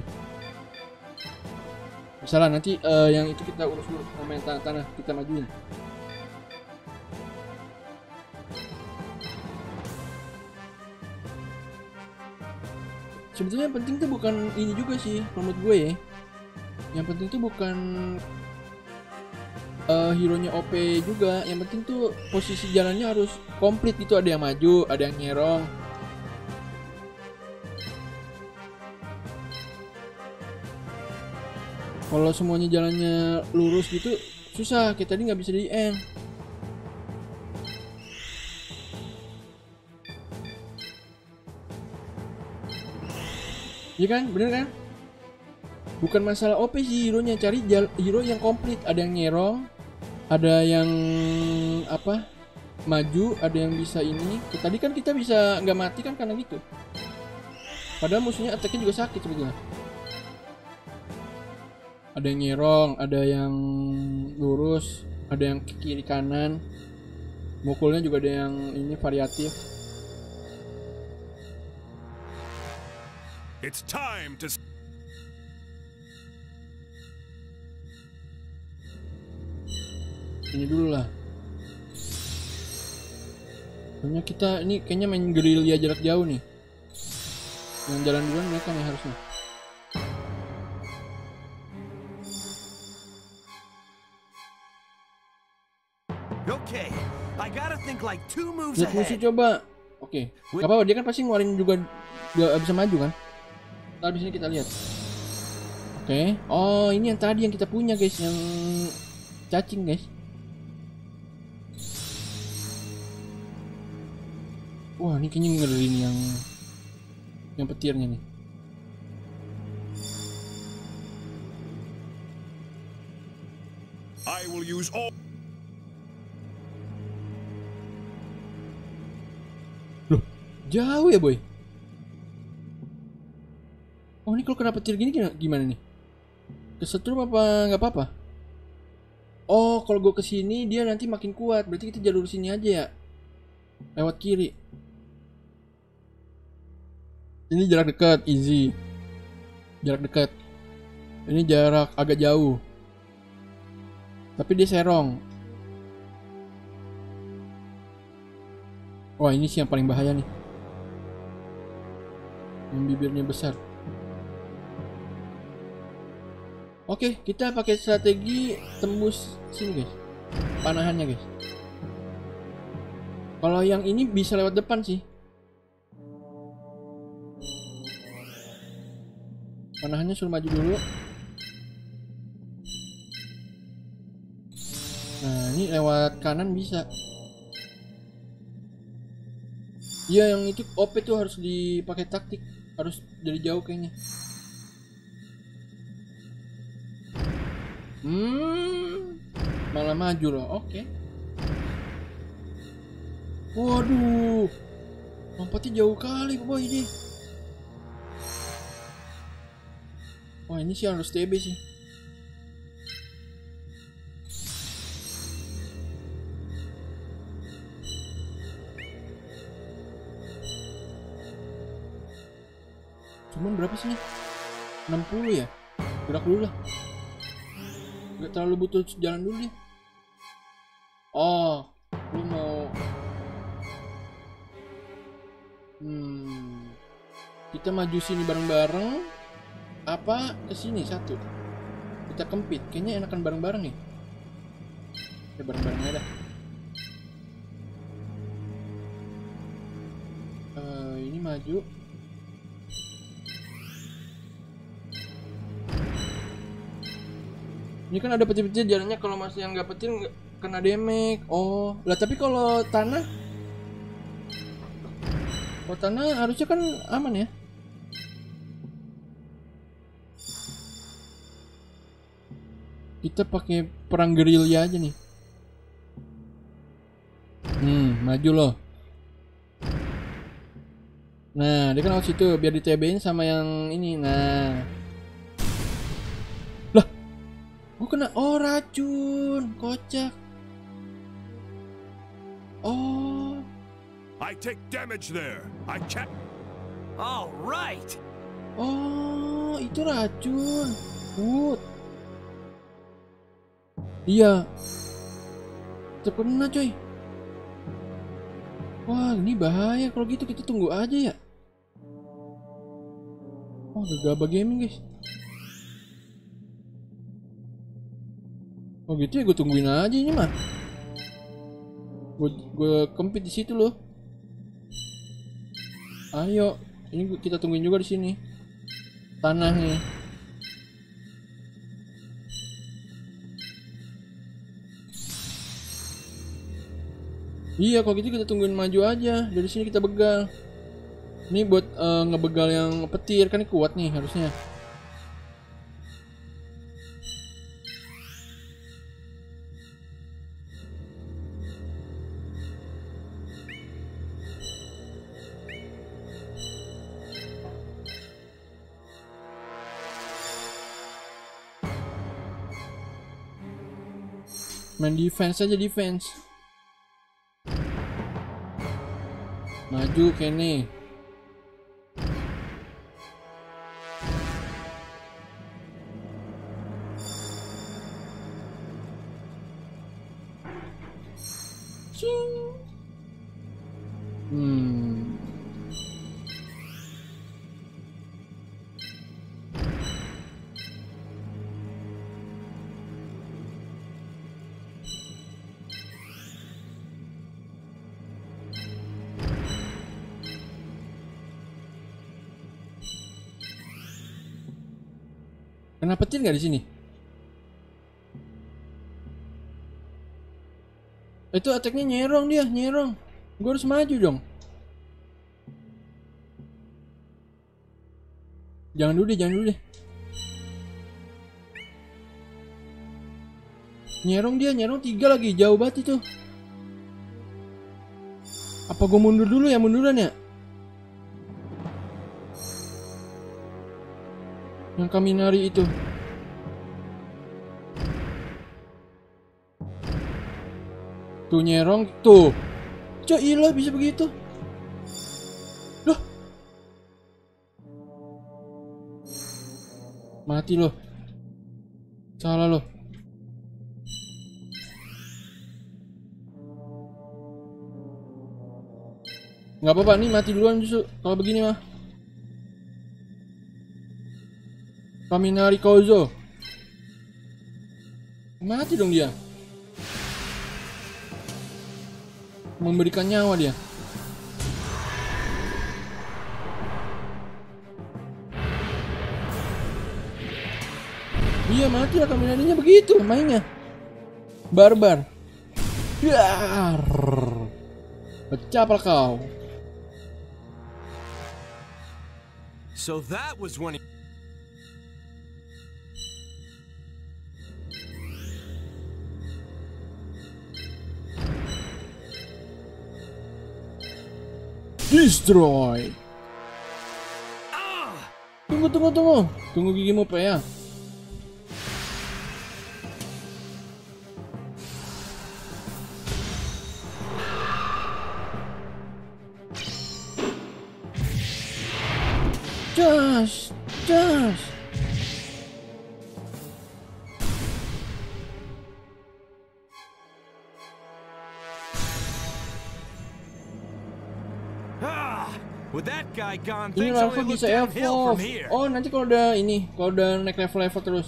Misalnya nanti eh, yang itu kita urus dulu pemain tanah, tanah kita majuin. Sebetulnya yang penting tuh bukan ini juga sih menurut gue ya. Yang penting tuh bukan eh hero-nya OP juga. Yang penting tuh posisi jalannya harus komplit gitu. Ada yang maju, ada yang nyerong, kalau semuanya jalannya lurus gitu susah kita tadi nggak bisa di end Iya kan, bener kan? Bukan masalah OP sih hero nya cari hero yang komplit. Ada yang nyerong, ada yang apa? Maju, ada yang bisa ini. Tadi kan kita bisa nggak mati kan karena gitu. Padahal musuhnya attack-nya juga sakit sebetulnya ada yang nyerong, ada yang lurus, ada yang kiri kanan. Mukulnya juga ada yang ini variatif. It's time to. Ini dulu lah. Soalnya kita ini kayaknya main gerilya jarak jauh nih. Yang jalan duluan mereka nih harusnya. Ahead. coba. Oke. Gak apa-apa dia kan pasti ngeluarin juga gak bisa maju kan. Ntar di sini kita lihat. Oke. Oh ini yang tadi yang kita punya guys yang cacing guys. Wah ini kayaknya ngeri nih yang yang petirnya nih. I will use all. Jauh ya boy. Oh ini kalau kena petir gini gimana, nih? Kesetrum apa nggak apa-apa? Oh kalau gue ke sini dia nanti makin kuat. Berarti kita jalur sini aja ya. Lewat kiri. Ini jarak dekat, easy. Jarak dekat. Ini jarak agak jauh. Tapi dia serong. Wah ini sih yang paling bahaya nih. Yang bibirnya besar. Oke, kita pakai strategi tembus sini guys. Panahannya guys. Kalau yang ini bisa lewat depan sih. Panahannya suruh maju dulu. Nah, ini lewat kanan bisa. Iya, yang itu OP tuh harus dipakai taktik. Harus dari jauh kayaknya. Hmm, malah maju loh. Oke. Waduh, lompatnya jauh kali boy ini. Wah ini sih harus TB sih. Cuman berapa sih nih? 60 ya? Gerak dulu lah. Gak terlalu butuh jalan dulu deh. Oh, lu mau hmm kita maju sini bareng-bareng apa ke sini satu kita kempit kayaknya enakan bareng-bareng nih ya bareng-bareng aja dah Eh, ini maju ini kan ada pecil-pecil jalannya kalau masih yang nggak pecil nggak kena damage. Oh lah tapi kalau tanah? Kalau tanah harusnya kan aman ya? Kita pakai perang gerilya aja nih. Hmm maju loh. Nah dia kan lewat situ biar di TB-in sama yang ini. Nah gua kena oh racun kocak oh I take damage there. I can't. All right. Oh, itu racun. Wood. Iya. Terkena coy. Wah, ini bahaya kalau gitu kita tunggu aja ya. Oh, gegabah gaming guys. Oh gitu ya, gue tungguin aja ini mah. Gue gue kempit di situ loh. Ayo, ini kita tungguin juga di sini. Tanah nih. Iya, kalau gitu kita tungguin maju aja. Dari sini kita begal. Ini buat eh, ngebegal yang petir kan ini kuat nih harusnya. Main defense aja defense. Maju Kenny. Petir nggak di sini? Itu attacknya nyerong dia, nyerong. Gue harus maju dong. Jangan dulu deh, jangan dulu deh. Nyerong dia, nyerong tiga lagi, jauh banget itu. Apa gue mundur dulu ya, munduran ya? Yang Kaminari itu. Tuh nyerong tuh. Cok ilah bisa begitu. Loh. Mati loh. Salah loh. Nggak apa-apa nih mati duluan justru kalau begini mah. Kaminari Kozo. Mati dong dia. Memberikan nyawa dia. Iya mati lah Kaminarinya begitu mainnya. Barbar. Biar. Pecah kau. So that was when Destroy. Tunggu tunggu tunggu. Tunggu gigimu Pe ya. Josh, Ini look bisa evolve. Oh, nanti kalau udah ini, kalau udah naik level-level terus.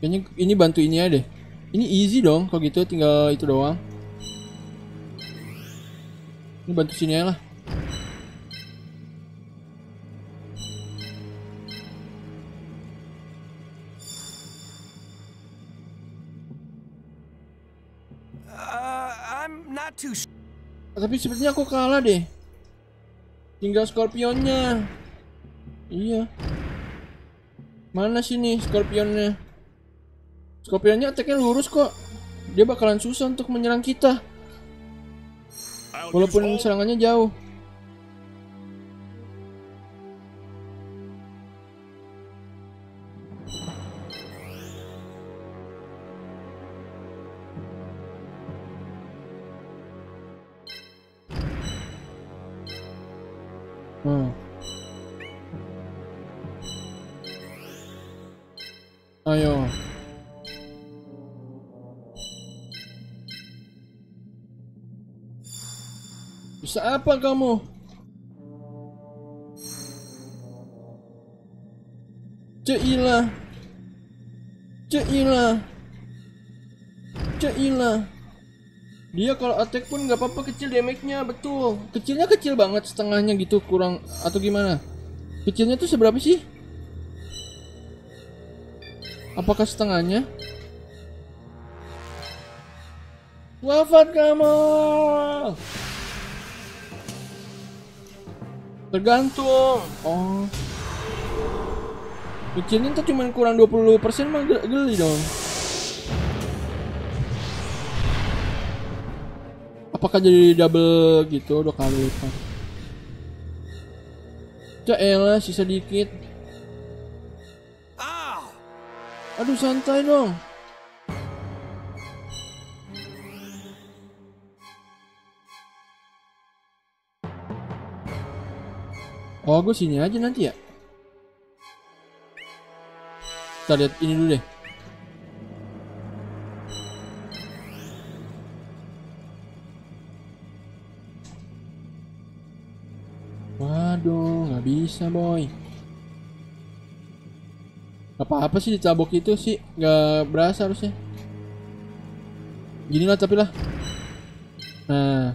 Kayaknya ini bantu ini aja deh. Ini easy dong kalau gitu tinggal itu doang. Ini bantu sini aja lah. Tapi sepertinya aku kalah deh. Tinggal Scorpionnya. Iya. Mana sih nih Scorpionnya? Scorpionnya attack-nya lurus kok. Dia bakalan susah untuk menyerang kita. Walaupun serangannya jauh. Apa kamu? Ceilah. Ceilah. Ceilah. Dia kalau attack pun nggak apa-apa kecil damage-nya betul. Kecilnya kecil banget setengahnya gitu kurang atau gimana? Kecilnya tuh seberapa sih? Apakah setengahnya? Wafat kamu. Tergantung. Oh. Kecilnya tuh cuma kurang 20% mah ge- geli dong. Apakah jadi double gitu dua kali lipat? Cak elah sisa dikit. Aduh santai dong. Oh, gue sini aja nanti ya. Kita lihat ini dulu deh. Waduh, nggak bisa boy. Apa-apa sih dicabok itu sih, nggak berasa harusnya. Gini lah tapi lah. Nah,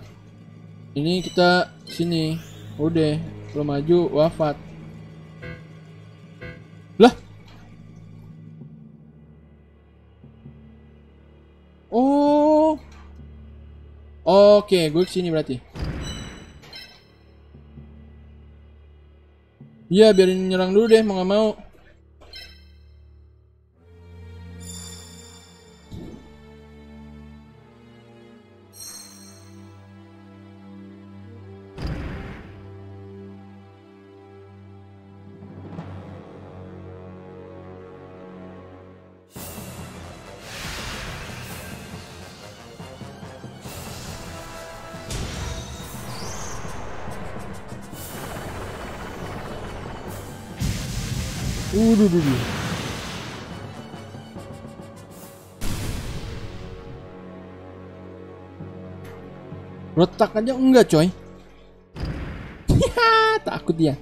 ini kita sini, udah, lo maju wafat. Lah, oh, oke, gue ke sini berarti. Iya, biarin nyerang dulu deh, mau nggak mau. Retak aja? Enggak coy. [LAUGHS] Ya takut dia.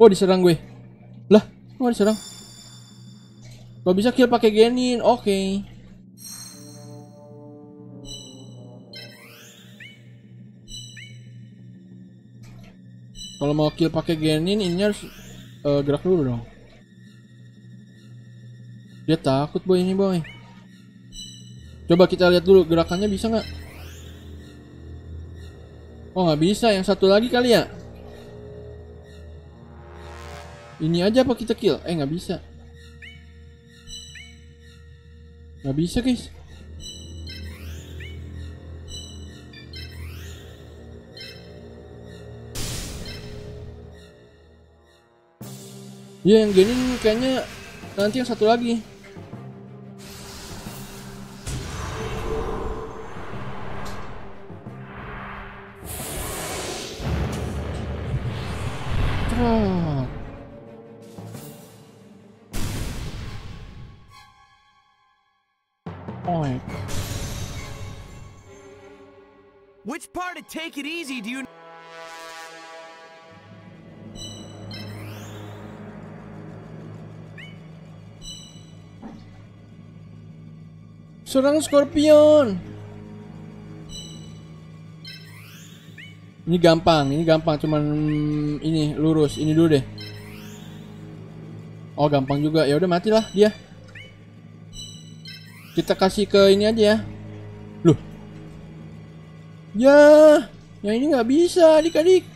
Oh diserang gue. Lah gak diserang? Kalau bisa kill pakai genin. Oke. Kalau mau kill pakai genin ini harus eh, gerak dulu dong. Dia takut boy ini boy. Coba kita lihat dulu gerakannya bisa nggak? Oh nggak bisa, yang satu lagi kali ya? Ini aja apa kita kill? Eh nggak bisa. Nggak bisa guys. Ya yang gini kayaknya nanti yang satu lagi. Take it easy do you Serang Scorpion. Ini gampang, ini gampang, cuman mm, ini lurus, ini dulu deh. Oh, gampang juga. Ya udah matilah dia. Kita kasih ke ini aja ya. Ya, yang ini nggak bisa, adik-adik.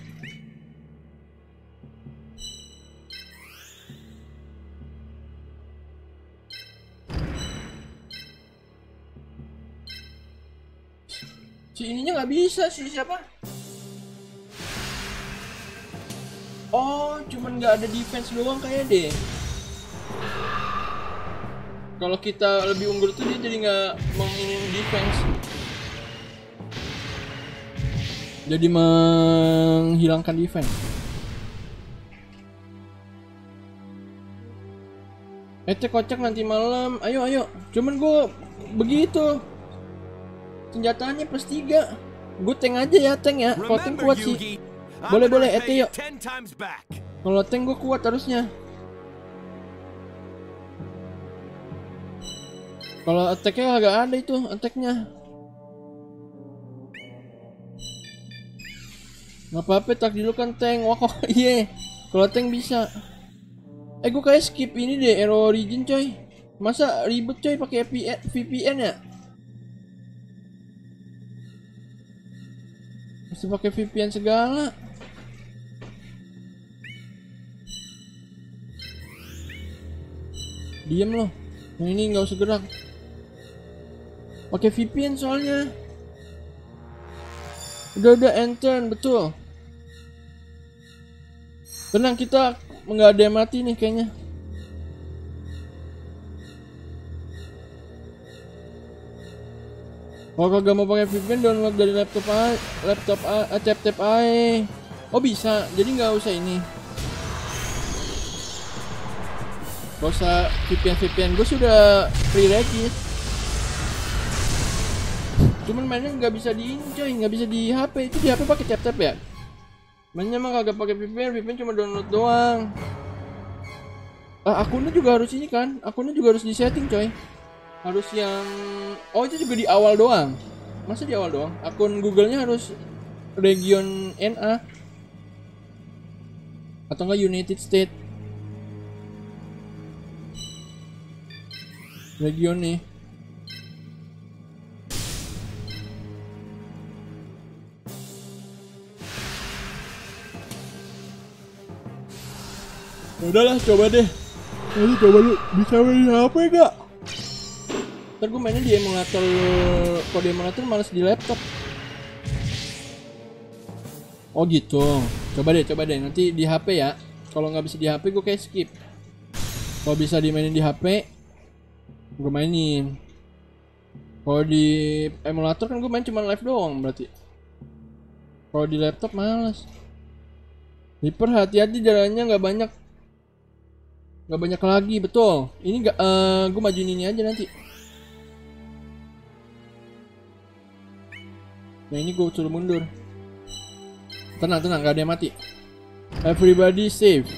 Si ininya nggak bisa sih siapa? Oh, cuman nggak ada defense doang kayak deh. Kalau kita lebih unggul tuh dia jadi nggak menginin defense. Jadi menghilangkan defense. Ecek kocak nanti malam. Ayo ayo. Cuman gue begitu. Senjatanya plus 3 Gue tank aja ya tank ya Kalau tank kuat sih Boleh, boleh, Ete, you yuk. Kalau tank gue kuat harusnya Kalau attacknya agak ada itu attacknya Gak apa-apa tak dulu kan tank Wah kok [LAUGHS] iya Kalau tank bisa Eh gue kayak skip ini deh Aero Origin coy Masa ribet coy pakai VPN VPN ya Mesti pakai VPN segala Diem loh. Yang ini nggak usah gerak. Pakai VPN soalnya. Udah udah enter betul. Tenang kita nggak ada yang mati nih kayaknya. Kalau kagak mau pakai VPN download dari laptop a, laptop a, eh, tap tap ae. Oh bisa, jadi nggak usah ini. Gak usah VPN VPN gue sudah free regis. Cuman mainnya nggak bisa di ini coy, nggak bisa di HP itu di HP pakai tap tap ya. Mainnya mah kagak pakai VPN, VPN cuma download doang. Ah, akunnya juga harus ini kan, akunnya juga harus disetting coy. Harus yang oh itu juga di awal doang. Masa di awal doang? Akun Google-nya harus region NA atau enggak United States. region nih udahlah coba deh. Nanti coba lu bisa main HP gak ntar gue mainnya di emulator kalau di emulator males di laptop. Oh gitu. Coba deh coba deh. Nanti di HP ya. Kalau nggak bisa di HP gue kayak skip. Kalau bisa dimainin di HP gue mainin. Kalau di emulator kan gue main cuma live doang berarti. Kalau di laptop males. Reaper hati-hati jalannya nggak banyak nggak banyak lagi betul. Ini gak eh gue majuin ini aja nanti. Nah ini gue suruh mundur. Tenang tenang gak ada yang mati. Everybody safe.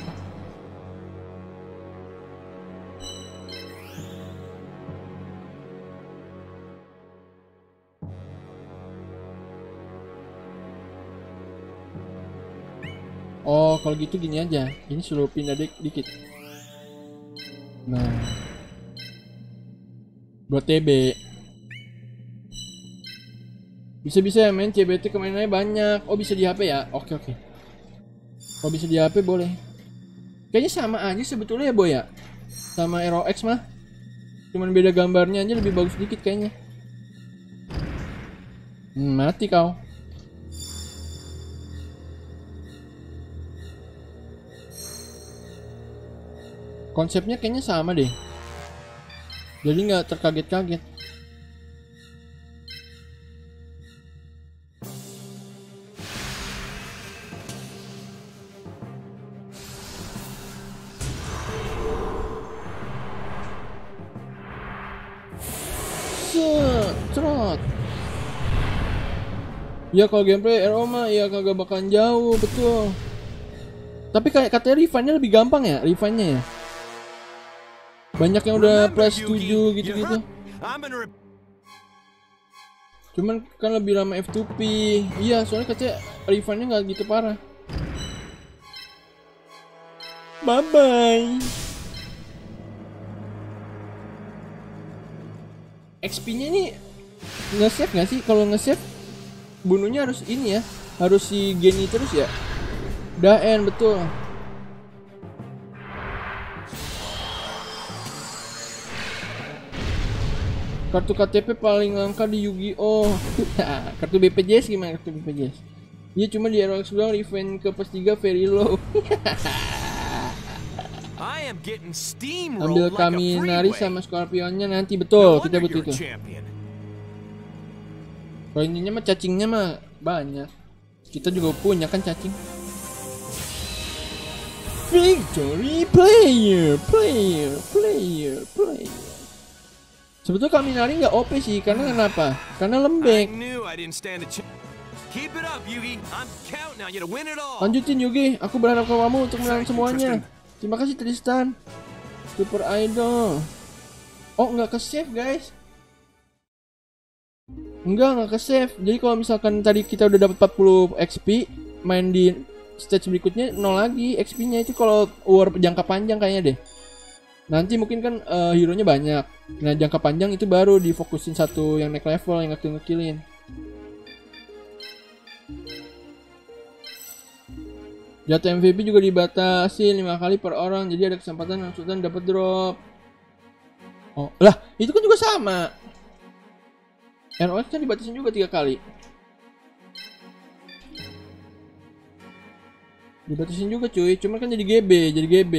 Oh, kalau gitu gini aja. Ini suruh pindah dik dikit. Nah. Buat TB. Bisa-bisa ya main CBT kemainannya banyak. Oh, bisa di HP ya? Oke, oke. Kalau bisa di HP boleh. Kayaknya sama aja sebetulnya ya, Boy ya. Sama Aero X mah. Cuman beda gambarnya aja lebih bagus dikit kayaknya. Hmm, mati kau. Konsepnya kayaknya sama deh jadi nggak terkaget-kaget trot. Ya kalau gameplay RO mah ya kagak bakalan jauh, betul. Tapi kayak katanya refine-nya lebih gampang ya, refine-nya ya. Banyak yang udah plus Yugi, 7 you gitu-gitu. Cuman kan lebih lama F2P. Iya, soalnya katanya refine-nya nggak gitu parah. Bye bye. XP-nya ini nge-save nggak sih? Kalau nge-save bunuhnya harus ini ya, harus si Geni terus ya. Daen betul. Kartu KTP paling langka di Yu-Gi-Oh. [LAUGHS] kartu BPJS gimana kartu BPJS? Iya cuma di ROX doang event ke plus 3 very low. [LAUGHS] I am getting Ambil kami nari sama Scorpionnya nanti betul kita butuh itu. Kalau ininya mah cacingnya mah banyak. Kita juga punya kan cacing. Victory player, player, player, player. Sebetulnya kami nari nggak OP sih, karena kenapa? Karena lembek. Lanjutin Yugi, aku berharap kamu untuk menang semuanya. Terima kasih Tristan. Super Idol. Oh nggak ke save guys? Enggak nggak ke save. Jadi kalau misalkan tadi kita udah dapat 40 XP, main di stage berikutnya nol lagi XP-nya itu kalau war jangka panjang kayaknya deh. Nanti mungkin kan eh, hero-nya banyak. Nah jangka panjang itu baru difokusin satu yang naik level yang ngekill ngekillin. Jatuh MVP juga dibatasi 5 kali per orang, jadi ada kesempatan yang Sultan dapat drop. Oh, lah, itu kan juga sama. ROX kan dibatasin juga tiga kali. Dibatasin juga cuy, cuman kan jadi GB, jadi GB.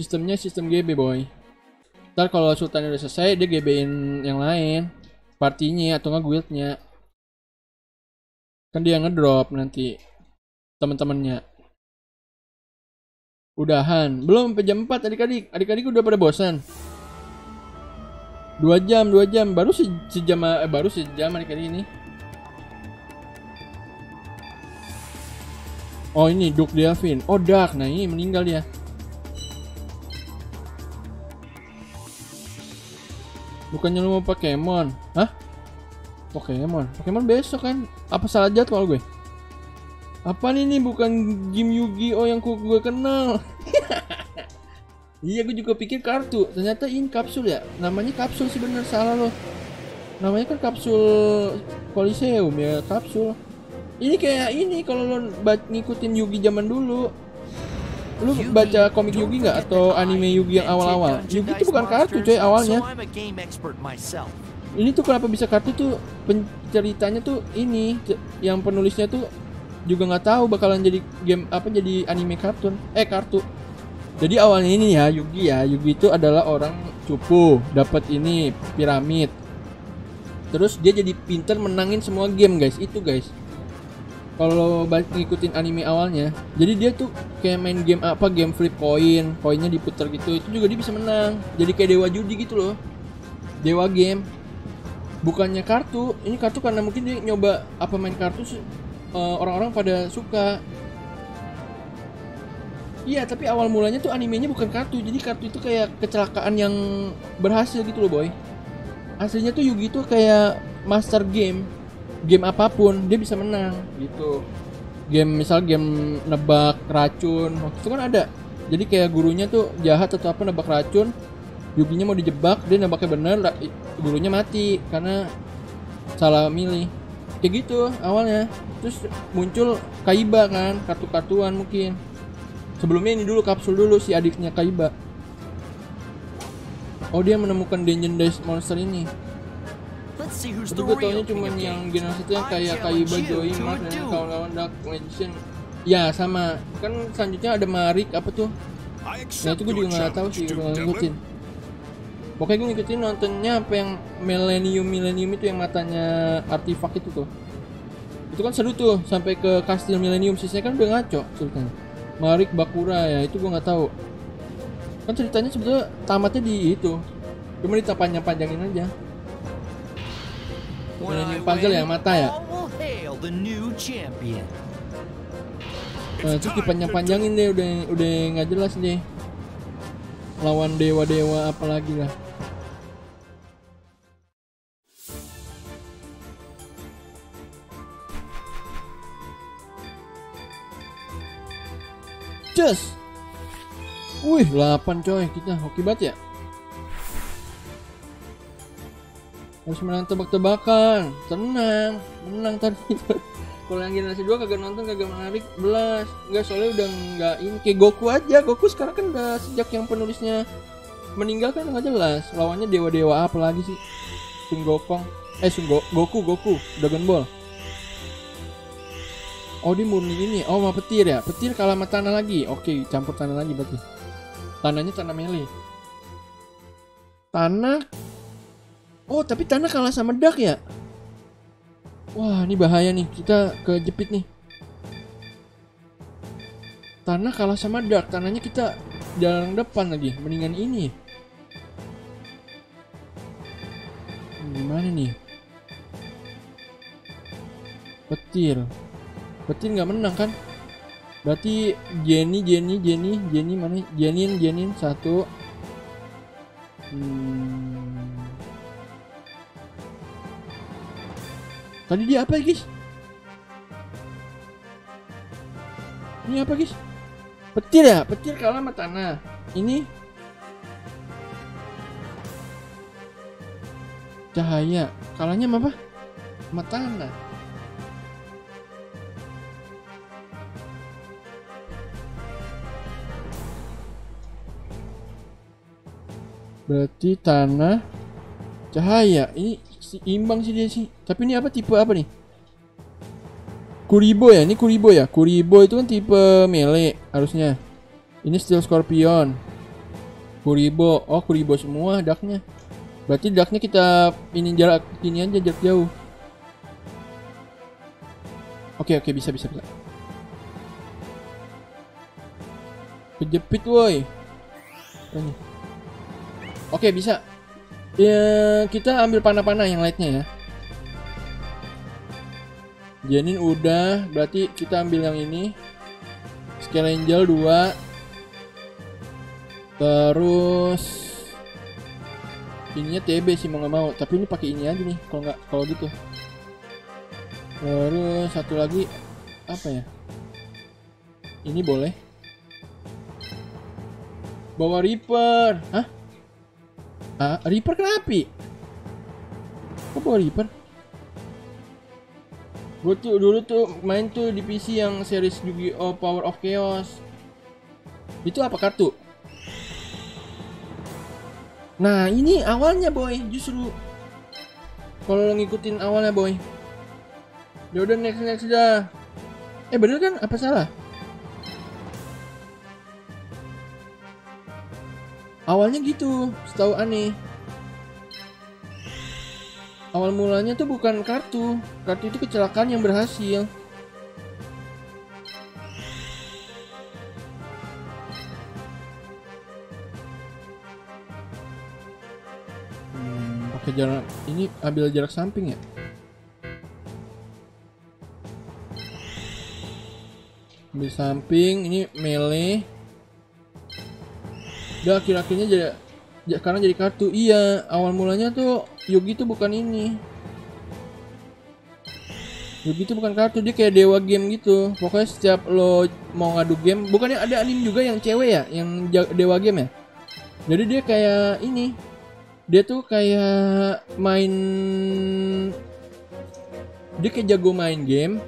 Sistemnya sistem GB boy. Ntar kalau Sultan udah selesai, dia GB-in yang lain. Partinya atau nggak guildnya. Kan dia ngedrop nanti teman-temannya. Udahan. Belum sampai jam 4 adik-adik. Adik-adik udah pada bosan. Dua jam, dua jam. Baru se sejam, eh, baru sejam adik-adik ini. Oh ini Duke Delvin. Oh Dark. Nah ini meninggal dia. Bukannya lu mau Pokemon? Hah? Pokemon? Pokemon besok kan? Apa salah jadwal gue? Apa nih nih bukan game Yu-Gi-Oh yang ku gue kenal. [LAUGHS] iya gue juga pikir kartu. Ternyata ini kapsul ya. Namanya kapsul sih bener salah loh. Namanya kan kapsul Coliseum ya kapsul. Ini kayak ini kalau lo ngikutin Yugi zaman dulu. Lu baca komik Yugi nggak? Atau anime Yugi yang awal-awal? Yugi itu bukan kartu coy awalnya. Ini tuh kenapa bisa kartu tuh penceritanya tuh ini yang penulisnya tuh juga nggak tahu bakalan jadi game apa jadi anime kartun. Eh kartu. Jadi awalnya ini ya Yugi ya. Yugi itu adalah orang cupu dapat ini piramid. Terus dia jadi pinter menangin semua game guys. Itu guys kalau ngikutin anime awalnya jadi dia tuh kayak main game apa game flip koin koinnya diputer gitu itu juga dia bisa menang. Jadi kayak dewa judi gitu loh. Dewa game. Bukannya kartu ini kartu karena mungkin dia nyoba apa main kartu eh, orang-orang pada suka. Iya tapi awal mulanya tuh animenya bukan kartu jadi kartu itu kayak kecelakaan yang berhasil gitu loh boy. Aslinya tuh Yugi tuh kayak master game game apa pun dia bisa menang gitu. Game misal game nebak racun waktu itu kan ada. Jadi kayak gurunya tuh jahat atau apa nebak racun Yuginya mau dijebak dia nebaknya bener gurunya mati karena salah milih. Kayak gitu awalnya. Terus muncul Kaiba kan kartu-kartuan mungkin. Sebelumnya ini dulu kapsul dulu si adiknya Kaiba. Oh dia menemukan Dungeon Dice Monster ini tapi the gue real taunya cuma yang games. generasi itu yang kayak Kaiba, to a Mark, dan kawan-kawan Dark Magician ya sama kan selanjutnya ada Marik apa tuh Nah itu gue juga tahu challenge, sih gue ngikutin. Pokoknya gue ngikutin nontonnya apa yang Millennium Millennium itu yang matanya artifak itu tuh. Itu kan seru tuh sampai ke kastil Millennium sisanya kan udah ngaco ceritanya. Marik Bakura ya itu gue nggak tahu. Kan ceritanya sebetulnya tamatnya di itu. Cuma dipanjang-panjangin aja. When Ini I puzzle win, ya, mata ya? Nah, itu dipanjang-panjangin deh udah udah nggak jelas deh. Lawan dewa-dewa apalagi lah. Just. Wih, 8 coy kita. Hoki banget ya. Harus menang tebak-tebakan. Tenang, menang tadi. [LAUGHS] Kalau yang generasi 2 kagak nonton kagak menarik belas. Enggak soalnya udah enggak ini kayak Goku aja. Goku sekarang kan udah sejak yang penulisnya meninggal kan nggak jelas. Lawannya dewa-dewa apa lagi sih? Sun Gokong. Eh Sun Go- Goku, Goku, Dragon Ball. Oh dia murni ini. Oh sama petir ya. Petir kalah sama tanah lagi. Oke, campur tanah lagi berarti. Tanahnya tanah melee. Tanah. Oh tapi tanah kalah sama dak ya? Wah ini bahaya nih. Kita kejepit nih. Tanah kalah sama dak. Tanahnya kita jalan depan lagi. Mendingan ini. Hmm, Gimana nih? Petir. Petir nggak menang kan? Berarti Jenny, Jenny, Jenny, Jenny mana? Jenin, Jenin satu. Hmm. Tadi dia apa guys? Ini apa guys? Petir ya? Petir kalah sama tanah. Ini cahaya. Kalahnya apa? Sama tanah. Berarti tanah cahaya. Ini imbang sih dia sih. Tapi ini apa tipe apa nih? Kuribo ya, ini Kuribo ya. Kuribo itu kan tipe melee harusnya. Ini Steel Scorpion. Kuribo, oh Kuribo semua daknya. Berarti daknya kita ini jarak ini aja jarak jauh. Oke oke bisa bisa bisa. Kejepit woi. Oke bisa. Ya kita ambil panah-panah yang lightnya ya. Janin udah, berarti kita ambil yang ini. Scale Angel 2. Terus ininya TB sih mau nggak mau, tapi ini pakai ini aja nih kalau nggak kalau gitu. Terus satu lagi apa ya? Ini boleh. Bawa Reaper. Hah? Ah, Reaper kenapa? Kok bawa Reaper? Gue tuh dulu tuh main tuh di PC yang series Yu-Gi-Oh Power of Chaos. Itu apa kartu? Nah ini awalnya boy, justru kalau ngikutin awalnya boy. Ya udah next next dah. Eh bener kan? Apa salah? Awalnya gitu, setahu aneh. Awal mulanya tuh bukan kartu, kartu itu kecelakaan yang berhasil. Hmm, pakai jarak ini ambil jarak samping ya. Ambil samping, ini melee. Udah akhir-akhirnya jadi ya, sekarang jadi kartu. Iya, awal mulanya tuh Yugi tuh bukan ini. Yugi tuh bukan kartu, dia kayak dewa game gitu. Pokoknya setiap lo mau ngadu game, bukannya ada anime juga yang cewek ya, yang dewa game ya. Jadi dia kayak ini. Dia tuh kayak main dia kayak jago main game.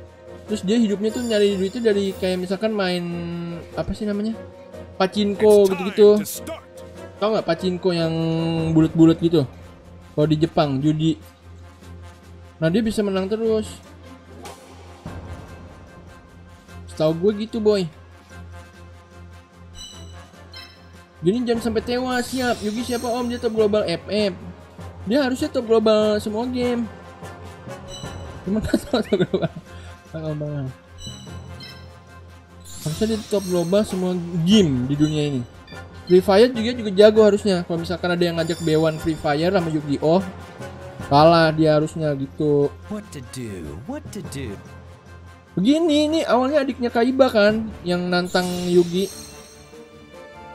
Terus dia hidupnya tuh nyari duit itu dari kayak misalkan main apa sih namanya? Pachinko It's gitu-gitu. Tahu nggak pachinko yang bulat-bulat gitu? Kalau di Jepang judi. Nah dia bisa menang terus. Setahu gue gitu boy. Gini jangan sampai tewas siap. Yugi siapa om? Dia top global FF. Dia harusnya top global semua game. Cuma [LAUGHS] tahu top global. Banget. Harusnya dia top global semua game di dunia ini. Free Fire juga juga jago harusnya. Kalau misalkan ada yang ngajak B1 Free Fire sama Yu-Gi-Oh, kalah dia harusnya gitu What to do? What to do? begini ini awalnya adiknya Kaiba kan yang nantang Yugi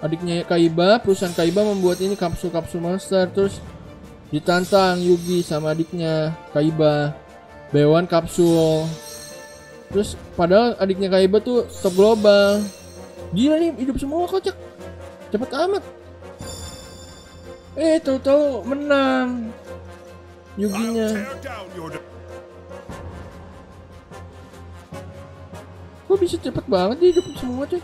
adiknya Kaiba perusahaan Kaiba membuat ini kapsul-kapsul monster terus ditantang Yugi sama adiknya Kaiba Bewan kapsul terus padahal adiknya Kaiba tuh top global. Gila nih hidup semua kocak cepet amat. Eh tahu-tahu menang. Yuginya. Kok bisa cepet banget dia hidup semua cuy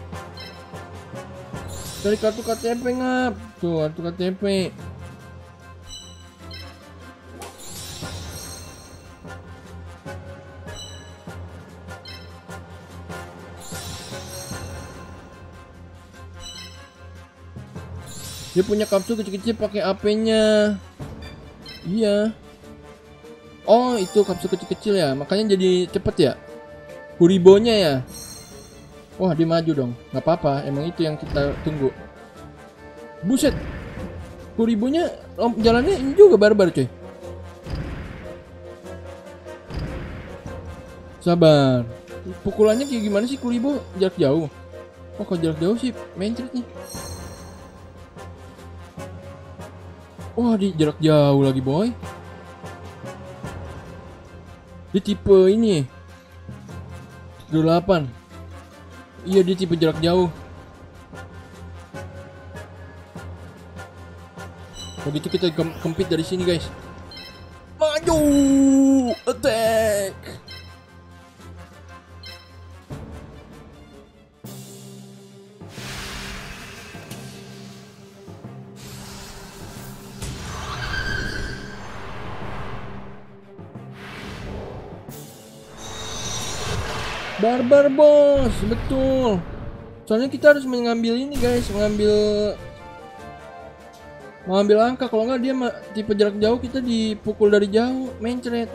Dari kartu KTP ngap. Tuh kartu KTP Dia punya kapsul kecil-kecil pakai AP-nya. Iya. Oh, itu kapsul kecil-kecil ya. Makanya jadi cepet ya. Kuribonya ya. Wah, dia maju dong. Nggak apa-apa, emang itu yang kita tunggu. Buset. Kuribonya lom- jalannya ini juga barbar, coy. Sabar. Pukulannya kayak gimana sih Kuribo? Jarak jauh. Oh, kalau jarak jauh sih mencret nih. Wah, di jarak jauh lagi, boy. Dia tipe ini. 38 Iya dia tipe jarak jauh. Begitu kita kem- kempit dari sini guys. Maju! Attack Barbar bos, betul. Soalnya kita harus mengambil ini guys, mengambil mengambil angka. Kalau nggak dia tipe jarak jauh kita dipukul dari jauh, mencret.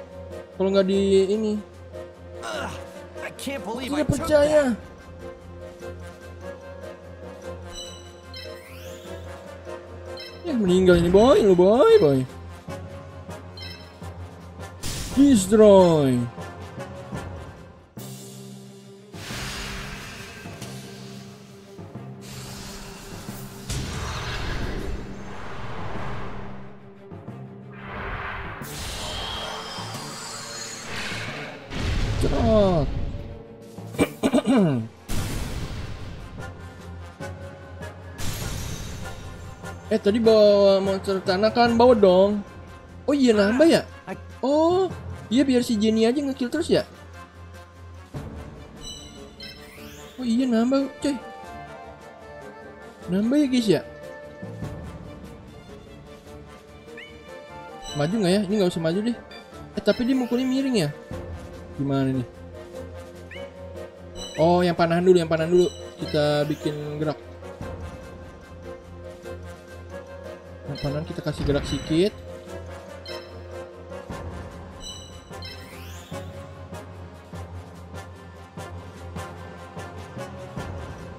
Kalau nggak di ini, tidak percaya. Ya meninggal ini boy, lu boy, boy. Destroy. Cerot. [CLEARS THROAT] eh tadi bawa monster tanah kan bawa dong. Oh iya nambah ya? Oh iya biar si Jenny aja ngekill terus ya? Oh iya nambah coy. Nambah ya guys ya? Maju nggak ya? Ini nggak usah maju deh. Eh tapi dia mukulnya miring ya? Gimana nih? Oh yang panahan dulu, yang panahan dulu. Kita bikin gerak. Yang panahan kita kasih gerak sedikit.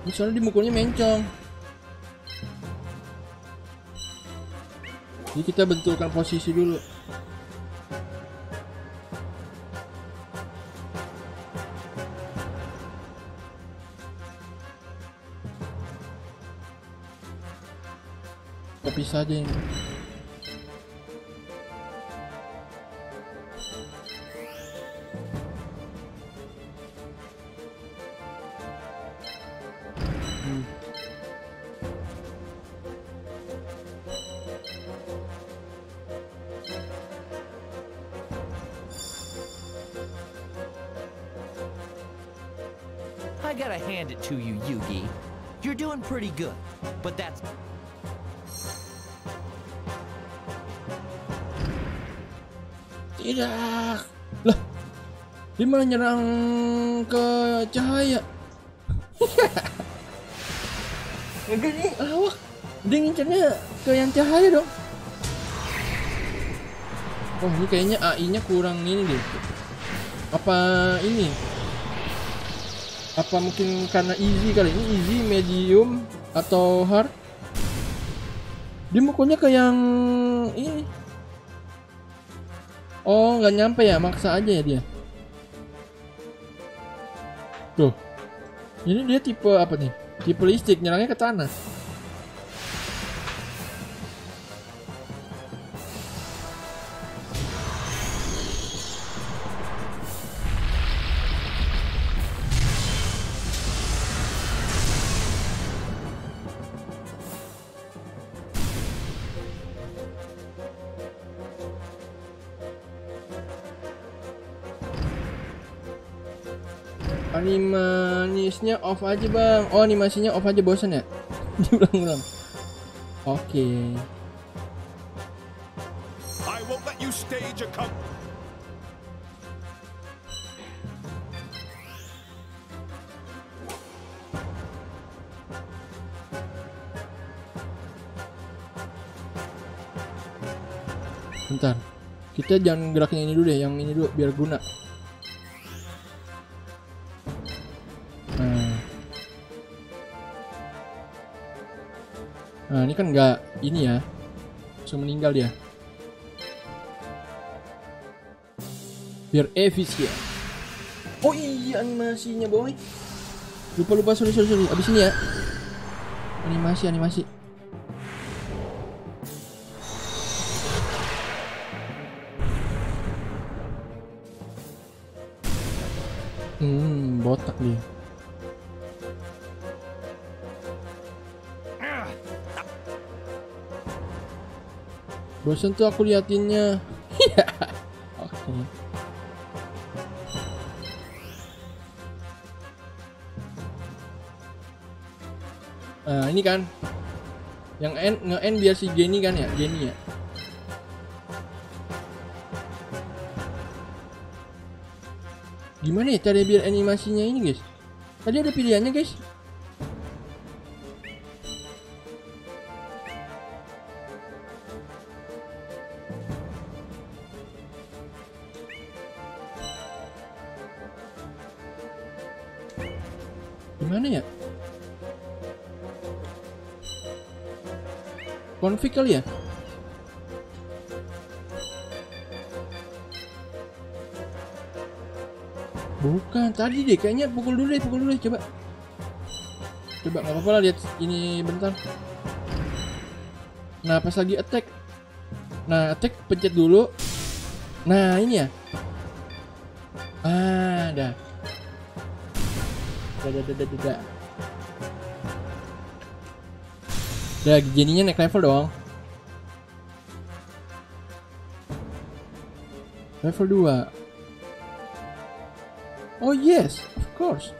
Ini soalnya dimukulnya mencong. Jadi kita benturkan posisi dulu. I gotta hand it to you, Yugi. You're doing pretty good, Dia malah nyerang ke cahaya. Enggak nih lawak. Dia ngincernya ke yang cahaya dong. Wah ini kayaknya AI-nya kurang ini deh. Apa ini? Apa mungkin karena easy kali ini easy, medium atau hard? Dia mukulnya ke yang ini Oh, nggak nyampe ya, maksa aja ya dia. Tuh. Ini dia tipe apa nih? Tipe listrik, nyerangnya ke tanah. Off aja bang. Oh animasinya off aja bosan ya? [LAUGHS] Diulang-ulang. Oke. I won't let you stage a com- Bentar. Kita jangan gerakin ini dulu deh, yang ini dulu biar guna. Nah, ini kan nggak ini ya. Langsung meninggal dia. Biar efisien. Oh iya animasinya boy. Lupa lupa sorry sorry sorry. Abis ini ya. Animasi animasi. Hmm, botak dia. Bosan tuh aku liatinnya. Iya. Oke. Nah, ini kan. Yang N nge-N biar si Jenny kan ya, Jenny ya. Gimana ya cara biar animasinya ini guys? Tadi ada pilihannya guys. Config kali ya? Bukan, tadi deh kayaknya pukul dulu deh, pukul dulu deh, coba. Coba nggak apa-apa lah lihat ini bentar. Nah, pas lagi attack. Nah, attack pencet dulu. Nah, ini ya. Ah, dah. Dah, dah, dah, dah, dah, dah. Dah, jadinya naik level dong. Level 2. Oh yes, of course.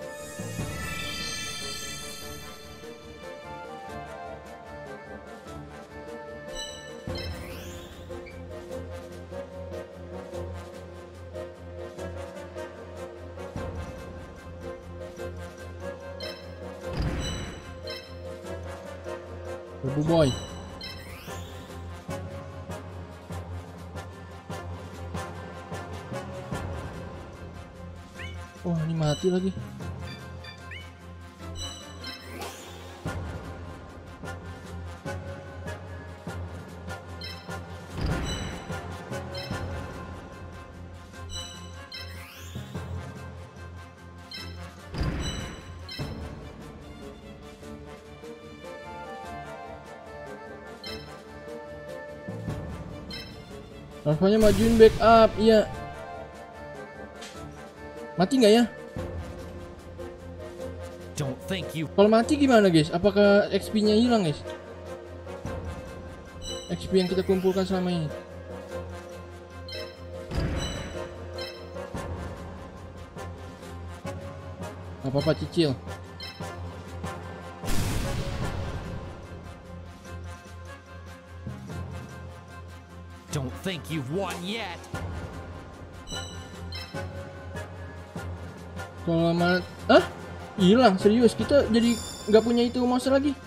Rasanya majuin backup, iya. Mati nggak ya? Don't think you Kalau mati gimana guys? Apakah XP-nya hilang guys? XP yang kita kumpulkan selama ini. Gak apa-apa cicil. Think you've won yet. Kalau ah, hilang serius. Kita jadi nggak punya itu monster lagi.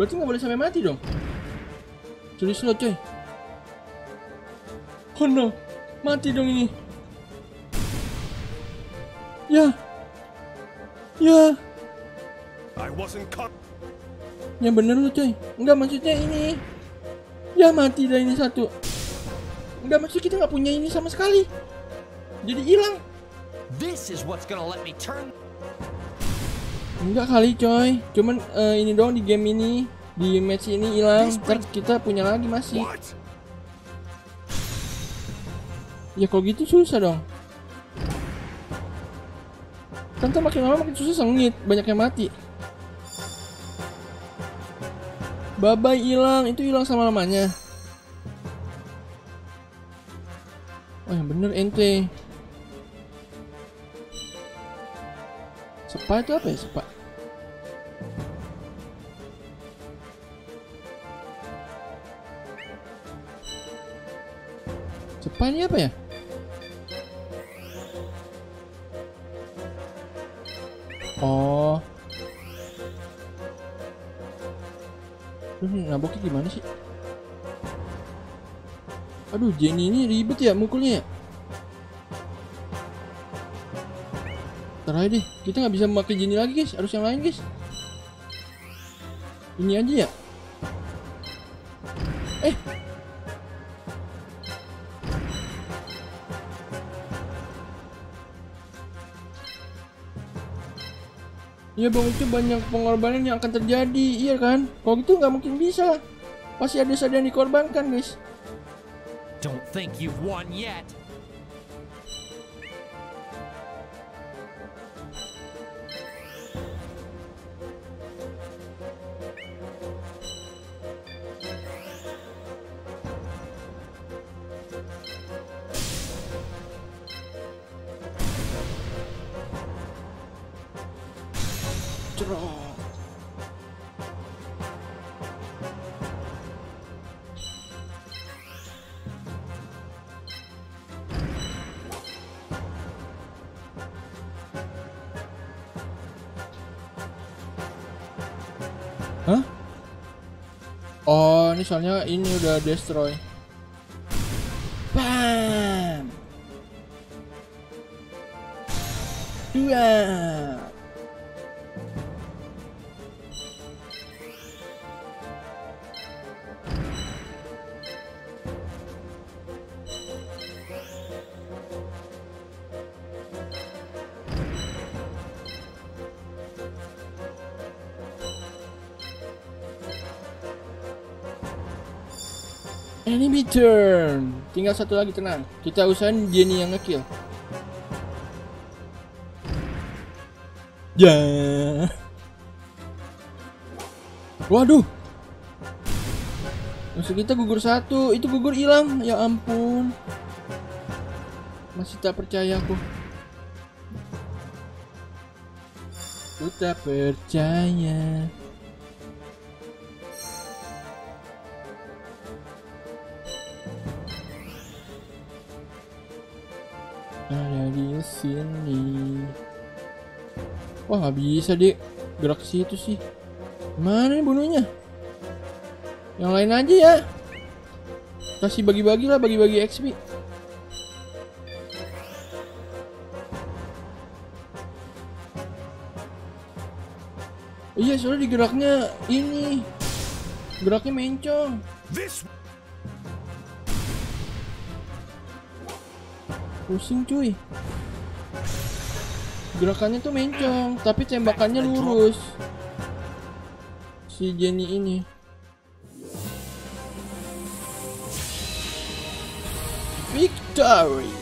Berarti nggak boleh sampai mati dong. Tulis lo coy. Oh no, mati dong ini. Ya, ya, I wasn't caught. Yang bener lu coy. Enggak maksudnya ini. Ya mati dah ini satu. Enggak maksud kita nggak punya ini sama sekali. Jadi hilang. This is what's gonna let me turn. Enggak kali coy. Cuman eh, ini doang di game ini di match ini hilang. Ntar kita punya lagi masih. What? Ya kalau gitu susah dong. Kan makin lama makin susah sengit, banyak yang mati. Babai hilang, itu hilang sama lamanya. Oh yang bener ente. Sepa itu apa ya sepa? Sepa ini apa ya? Oh. Aduh, ini naboknya gimana sih? Aduh, Jenny ini ribet ya mukulnya ya. Ntar aja deh, kita nggak bisa memakai Jenny lagi guys, harus yang lain guys. Ini aja ya. Iya bang itu banyak pengorbanan yang akan terjadi, iya kan? Kalau gitu nggak mungkin bisa. Pasti ada saja yang dikorbankan guys. Don't think you've won yet. Ini soalnya ini udah destroy. Turn. Tinggal satu lagi tenang. Kita usahain Jenny yang ngekill. Ya. Waduh. Musuh kita gugur satu, itu gugur hilang. Ya ampun. Masih tak percaya aku. Ku tak percaya. Nggak bisa deh gerak situ sih. Mana nih bunuhnya? Yang lain aja ya. Kasih bagi-bagi lah, bagi-bagi XP. Iya, soalnya digeraknya ini. Geraknya mencong. Pusing cuy. Gerakannya tuh mencong, tapi tembakannya lurus. Si Jenny ini. Victory.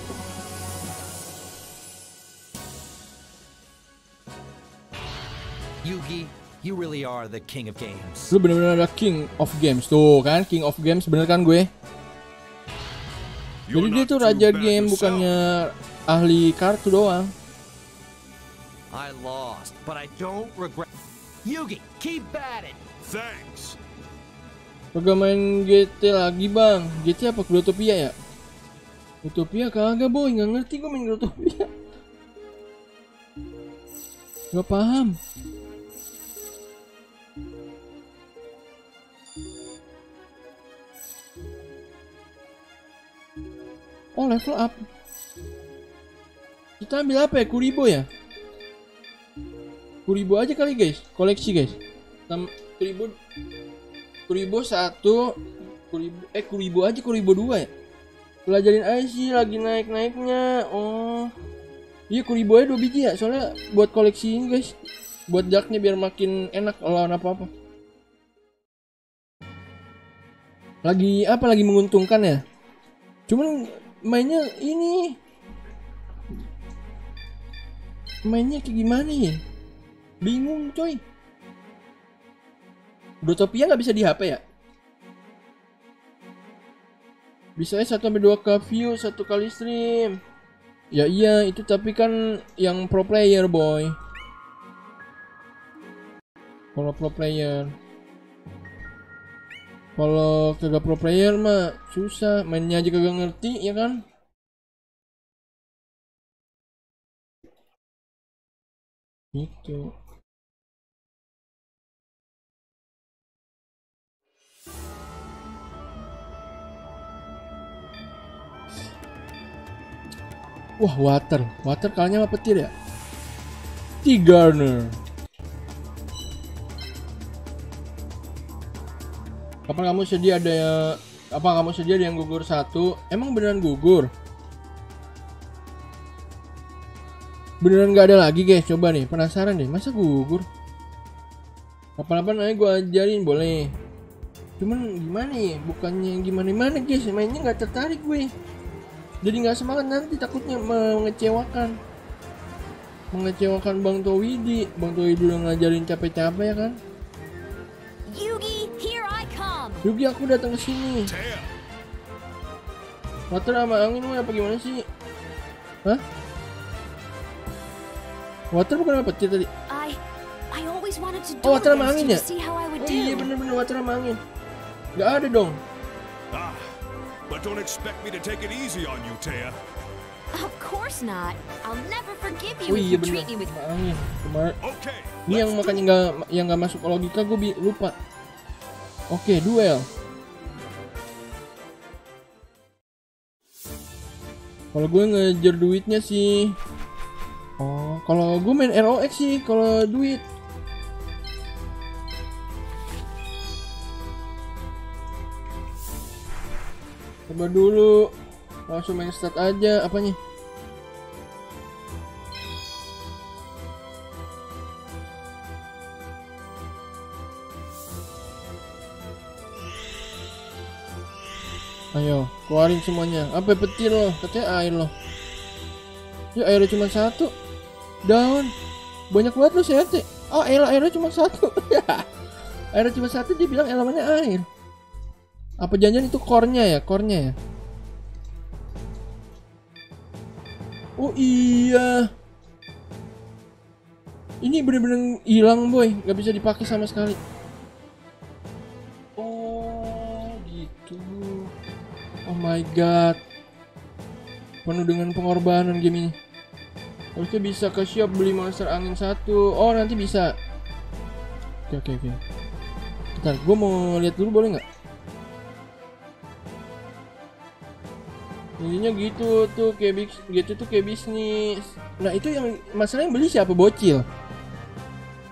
Yugi, you really are the king of games. Lu bener-bener ada King of Games tuh kan, King of Games bener kan gue? Jadi dia tuh raja game bukannya ahli kartu doang. I lost, but I don't regret. Yugi, keep at it. Thanks. Kagak main GT lagi bang GT apa Grotopia ya? Grotopia kagak boy nggak ngerti gue main Grotopia Gak paham Oh level up Kita ambil apa ya? Kuribo ya? Kuribo aja kali guys. Koleksi guys. Tam Kuribo Kuribo satu Kuribo, eh Kuribo aja Kuribo 2 ya? Pelajarin aja sih lagi naik naiknya oh. Iya Kuribo aja 2 biji ya? Soalnya buat koleksi ini guys. Buat jaknya biar makin enak lawan apa apa lagi apa lagi menguntungkan ya? Cuman mainnya ini. Mainnya kayak gimana ya bingung coy Brotopia nggak bisa di HP ya? Bisa satu sampai dua ke view satu kali stream. Ya iya itu tapi kan yang pro player boy. Kalau pro player. Kalau kagak pro player mah susah. Mainnya aja kagak ngerti ya kan? Itu Wah, water. Water kalanya apa petir ya? T-Garner. Kapan kamu sedia ada? Apa kamu sedia ada yang gugur satu? Emang beneran gugur? Beneran nggak ada lagi guys? Coba nih, penasaran deh. Masa gugur? Kapan-kapan aja gue ajarin boleh. Cuman gimana ya? Bukannya gimana-mana guys? Mainnya nggak tertarik gue jadi nggak semangat nanti takutnya mengecewakan. Mengecewakan Bang Towidi. Bang Towidi udah ngajarin capek-capek ya kan? Yugi, here I come. Yugi aku datang ke sini. Water sama angin woy, apa gimana sih? Hah? Water bukan apa petir tadi? I I always wanted to do Oh, water sama angin ya? Oh iya bener-bener water sama angin. Gak ada dong. Ah, but don't expect me to take it easy on you, Taya. Of course not. I'll never forgive Oh you if iya you bener treat me with angin Kemarin Okay, Ini yang makanya nggak yang nggak masuk logika gue bi- lupa. Oke, duel. Kalau gue ngejar duitnya sih. Oh, kalau gue main ROX sih kalau duit. Coba dulu. Langsung main start aja apanya? Ayo, keluarin semuanya. Apa petir loh? Katanya air loh. Ya airnya cuma satu. Daun. Banyak banget loh CRT. Oh, elah airnya cuma satu. [LAUGHS] airnya cuma satu dia bilang elemennya air. Apa janjian itu core-nya ya? Core-nya ya? Oh iya. Ini bener-bener hilang boy, nggak bisa dipakai sama sekali. Oh gitu. Oh my god. Penuh dengan pengorbanan game ini. Harusnya bisa ke shop beli monster angin satu. Oh nanti bisa. Oke oke oke. Bentar, gue mau lihat dulu boleh nggak? Intinya gitu tuh kayak gitu tuh kayak bisnis. Nah itu yang masalahnya beli siapa bocil?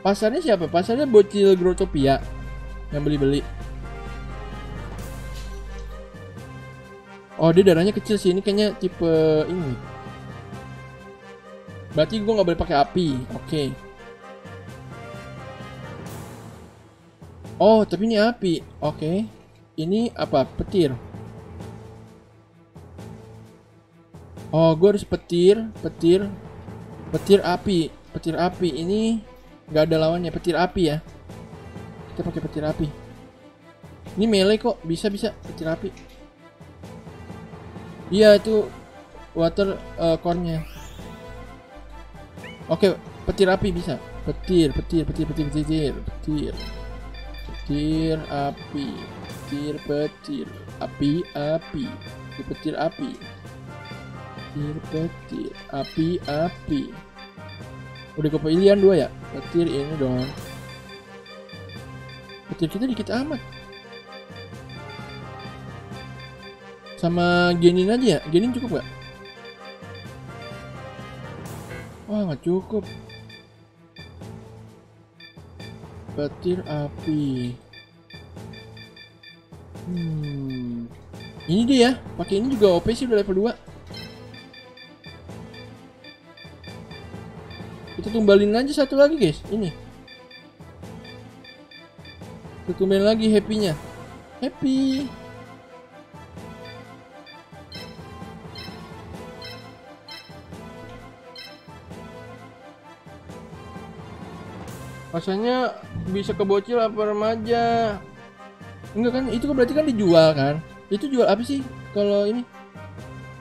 Pasarnya siapa? Pasarnya bocil Grotopia yang beli-beli. Oh dia darahnya kecil sih ini kayaknya tipe ini. Berarti gue nggak boleh pakai api. Oke. Oh tapi ini api. Oke. Ini apa? Petir. Oh gue harus petir, petir, petir api, petir api. Ini nggak ada lawannya petir api ya. Kita pakai petir api. Ini melee kok bisa bisa petir api. Iya itu water uh. Oke, petir api bisa. Petir, petir, petir, petir, petir, petir. Petir api. Petir, petir. Api, api. Petir api. Petir, petir. Api, api. Udah kepilihan dua ya? Petir ini dong. Petir kita dikit amat. Sama genin aja ya? Genin cukup gak? Wah nggak cukup. Petir api. Hmm. Ini dia ya, pakai ini juga OP sih udah level 2. Kita tumbalin aja satu lagi guys, ini. Kita tumbalin lagi happy-nya. Happy. Rasanya bisa kebocil apa remaja? Enggak kan, itu berarti kan dijual kan? Itu jual apa sih kalau ini?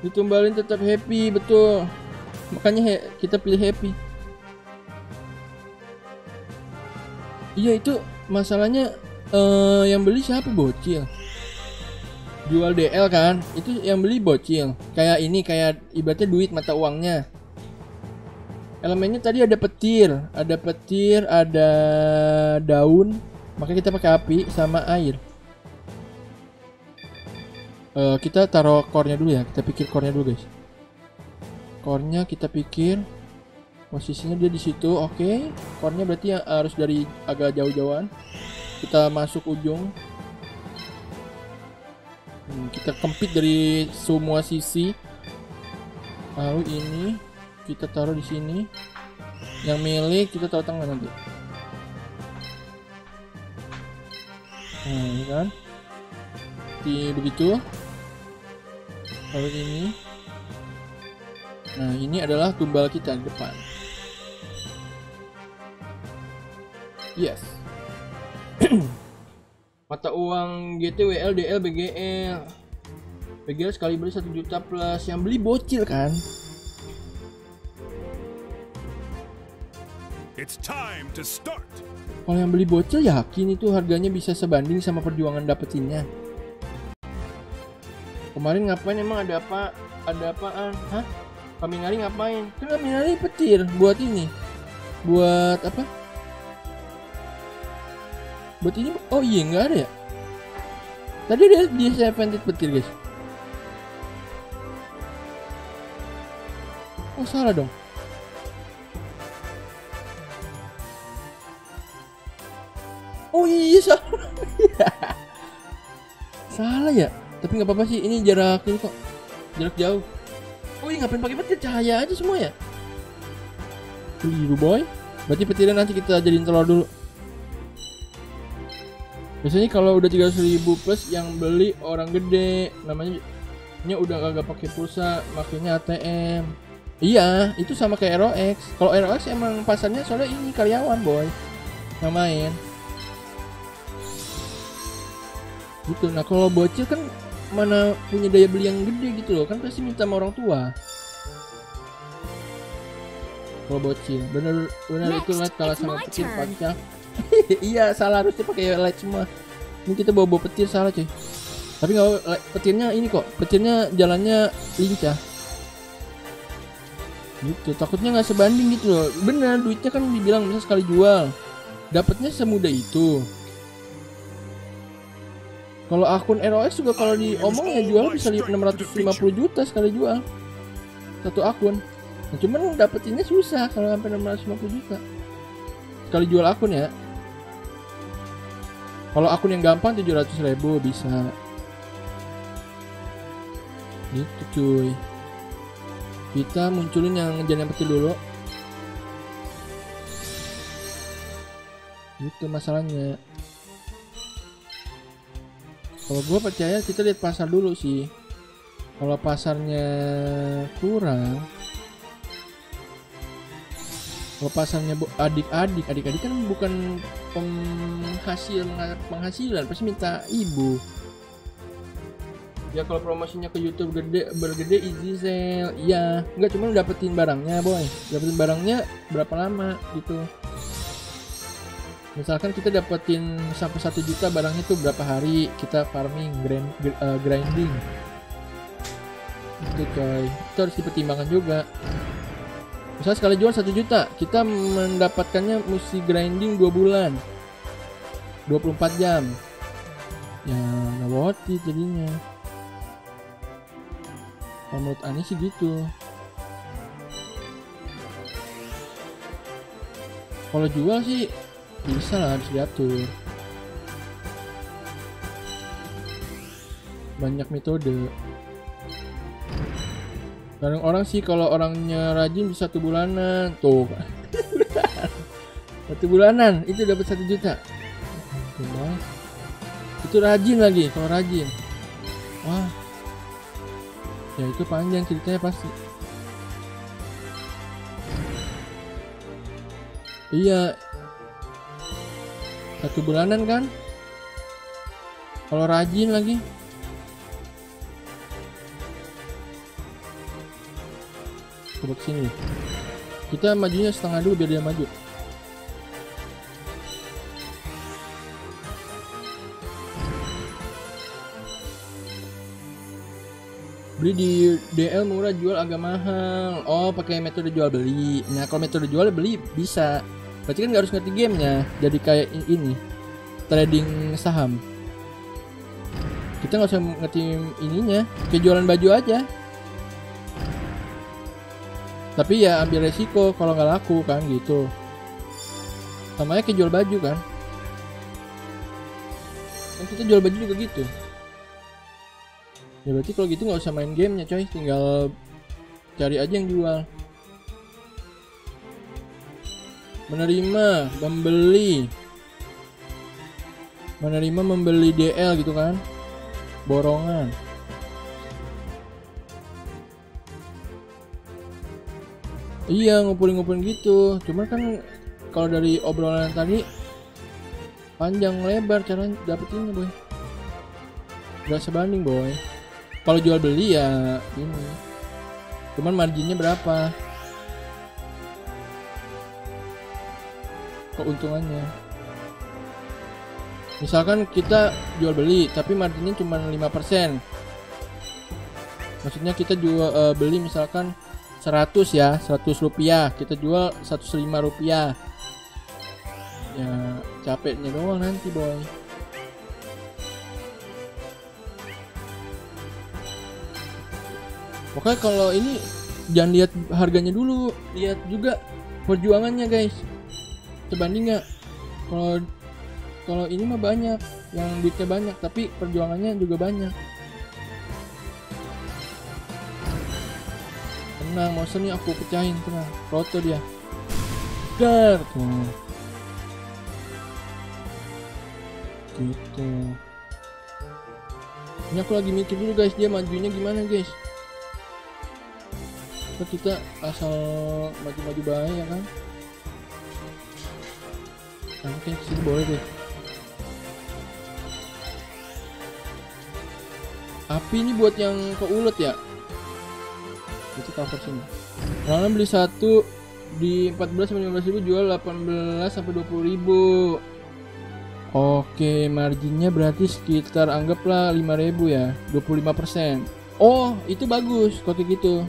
Ditumbalin tetap happy, betul. Makanya kita pilih happy. Iya itu masalahnya eh yang beli siapa bocil? Jual DL kan? Itu yang beli bocil. Kayak ini kayak ibaratnya duit mata uangnya. Elemennya tadi ada petir, ada petir, ada daun. Makanya kita pakai api sama air. Eh, kita taruh core-nya dulu ya. Kita pikir core-nya dulu, guys. Core-nya kita pikir posisinya dia di situ. Oke. Core-nya berarti yang harus dari agak jauh-jauhan. Kita masuk ujung. Hmm, kita kempit dari semua sisi. Lalu ini kita taruh di sini. Yang milik kita taruh tengah nanti. Nah, ini kan. Di begitu. Lalu ini. Nah, ini adalah tumbal kita di depan. Yes. [CLEARS THROAT] Mata uang GTWL, DL, BGL. BGL sekali beli 1 juta plus. Yang beli bocil kan? It's time to start. Kalau yang beli bocil yakin itu harganya bisa sebanding sama perjuangan dapetinnya. Kemarin ngapain emang ada apa? Ada apaan? Hah? Kami ngari ngapain? Kan kami ngari petir buat ini. Buat apa? Buat ini? Oh iya nggak ada ya? Tadi dia di Sevented petir guys. Oh salah dong. Oh iya salah. [LAUGHS] salah ya. Tapi nggak apa-apa sih. Ini jarak ini kok. Jarak jauh. Oh iya ngapain pakai petir cahaya aja semua ya. Keliru boy. Berarti petirnya nanti kita jadiin telur dulu. Biasanya kalau udah 300 ribu plus yang beli orang gede namanya nya udah kagak pakai pulsa, makanya ATM. Iya, itu sama kayak ROX. Kalau ROX emang pasarnya soalnya ini karyawan boy yang main. gitu nah kalau bocil kan mana punya daya beli yang gede gitu loh kan pasti minta sama orang tua kalau bocil bener bener Next, itu light kalah sama turn. pacak [LAUGHS] iya salah harusnya pakai light semua. Ini kita bawa bawa petir salah cuy. Tapi nggak petirnya ini kok. Petirnya jalannya lincah. Gitu takutnya nggak sebanding gitu loh. Bener duitnya kan dibilang bisa sekali jual. Dapatnya semudah itu. Kalau akun ROX juga kalau diomong ya jual bisa li- 650 juta sekali jual. Satu akun. Nah, cuman dapetinnya susah kalau sampai 650 juta. Sekali jual akun ya. Kalau akun yang gampang 700 ribu bisa. Gitu cuy. Kita munculin yang jangan petir dulu. Gitu masalahnya. Kalau gue percaya kita lihat pasar dulu sih. Kalau pasarnya kurang, bu- adik-adik, adik-adik kan bukan penghasil penghasilan, pasti minta ibu. Ya kalau promosinya ke YouTube gede bergede easy sale, iya, nggak cuma dapetin barangnya boy, dapetin barangnya berapa lama gitu. Misalkan kita dapetin sampai satu juta barangnya tuh berapa hari kita farming, grind, gr- eh, grinding. Itu coy, itu harus dipertimbangkan juga. Misalnya sekali jual satu juta, kita mendapatkannya mesti grinding 2 bulan. 24 jam. Ya, nggak worth it jadinya. Kalau menurut Ani sih gitu. Kalau jual sih bisa lah harus diatur. banyak metode kadang orang sih kalau orangnya rajin bisa satu bulanan. Tuh. [LAUGHS] Satu bulanan itu dapat satu juta. Itu rajin lagi kalau rajin. Wah. Ya itu panjang ceritanya pasti. Iya. Satu bulanan kan? Kalau rajin lagi coba ke sini kita majunya setengah dulu biar dia maju. Beli di DL murah jual agak mahal. Oh pakai metode jual beli. Nah kalau metode jual beli bisa. Berarti kan nggak harus ngerti gamenya. Jadi kayak ini trading saham. Kita nggak usah ngerti ininya. Kayak jualan baju aja tapi ya ambil resiko kalau nggak laku kan gitu. Sama kayak jual baju kan. Kan kita jual baju juga gitu. Ya berarti kalau gitu nggak usah main gamenya coy. Tinggal cari aja yang jual. Menerima membeli. Menerima membeli DL gitu kan. Borongan iya ngumpulin-ngumpulin gitu. Cuman kan kalau dari obrolan tadi panjang lebar cara dapetinnya boy. Gak sebanding boy. Kalau jual beli ya ini. Cuman marginnya berapa? Keuntungannya. Misalkan kita jual beli tapi marginnya cuma 5% maksudnya kita jual eh, beli misalkan 100 ya 100 rupiah kita jual 105 rupiah ya capeknya doang nanti boy Pokoknya kalau ini jangan lihat harganya dulu, lihat juga perjuangannya guys. Sebanding nggak? Kalau kalau ini mah banyak, yang duitnya banyak, tapi perjuangannya juga banyak. Tenang, monster nih aku pecahin, tenang. Proto dia. Dar. Gitu. Ini aku lagi mikir dulu guys, dia majunya gimana guys kita asal maju-maju baik ya kan nah, mungkin ke sini boleh deh api ini buat yang ke ulet ya itu cover sini Orang beli satu di 14 sampai 15 ribu jual 18 sampai 20 ribu. Oke marginnya berarti sekitar anggaplah 5000 ya 25% Oh itu bagus kalau gitu.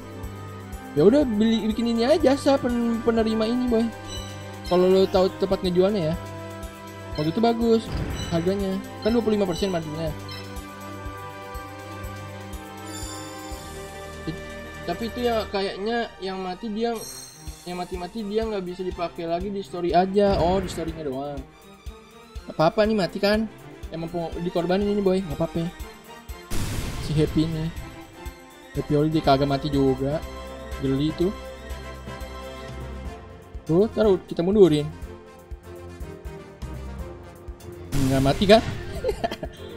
Ya udah beli bikin ini aja jasa pen- penerima ini boy. Kalau lo tahu tempat ngejualnya ya. Kalau itu bagus harganya. Kan 25% marginnya tapi itu ya kayaknya yang mati dia yang mati-mati dia nggak bisa dipakai lagi di story aja. Oh di storynya doang. Apa apa nih mati kan? Emang dikorbanin ini boy. Nggak apa-apa. Si happy nih happy oli dia kagak mati juga. Geli tuh. Tuh taruh kita mundurin. Nggak mati kan?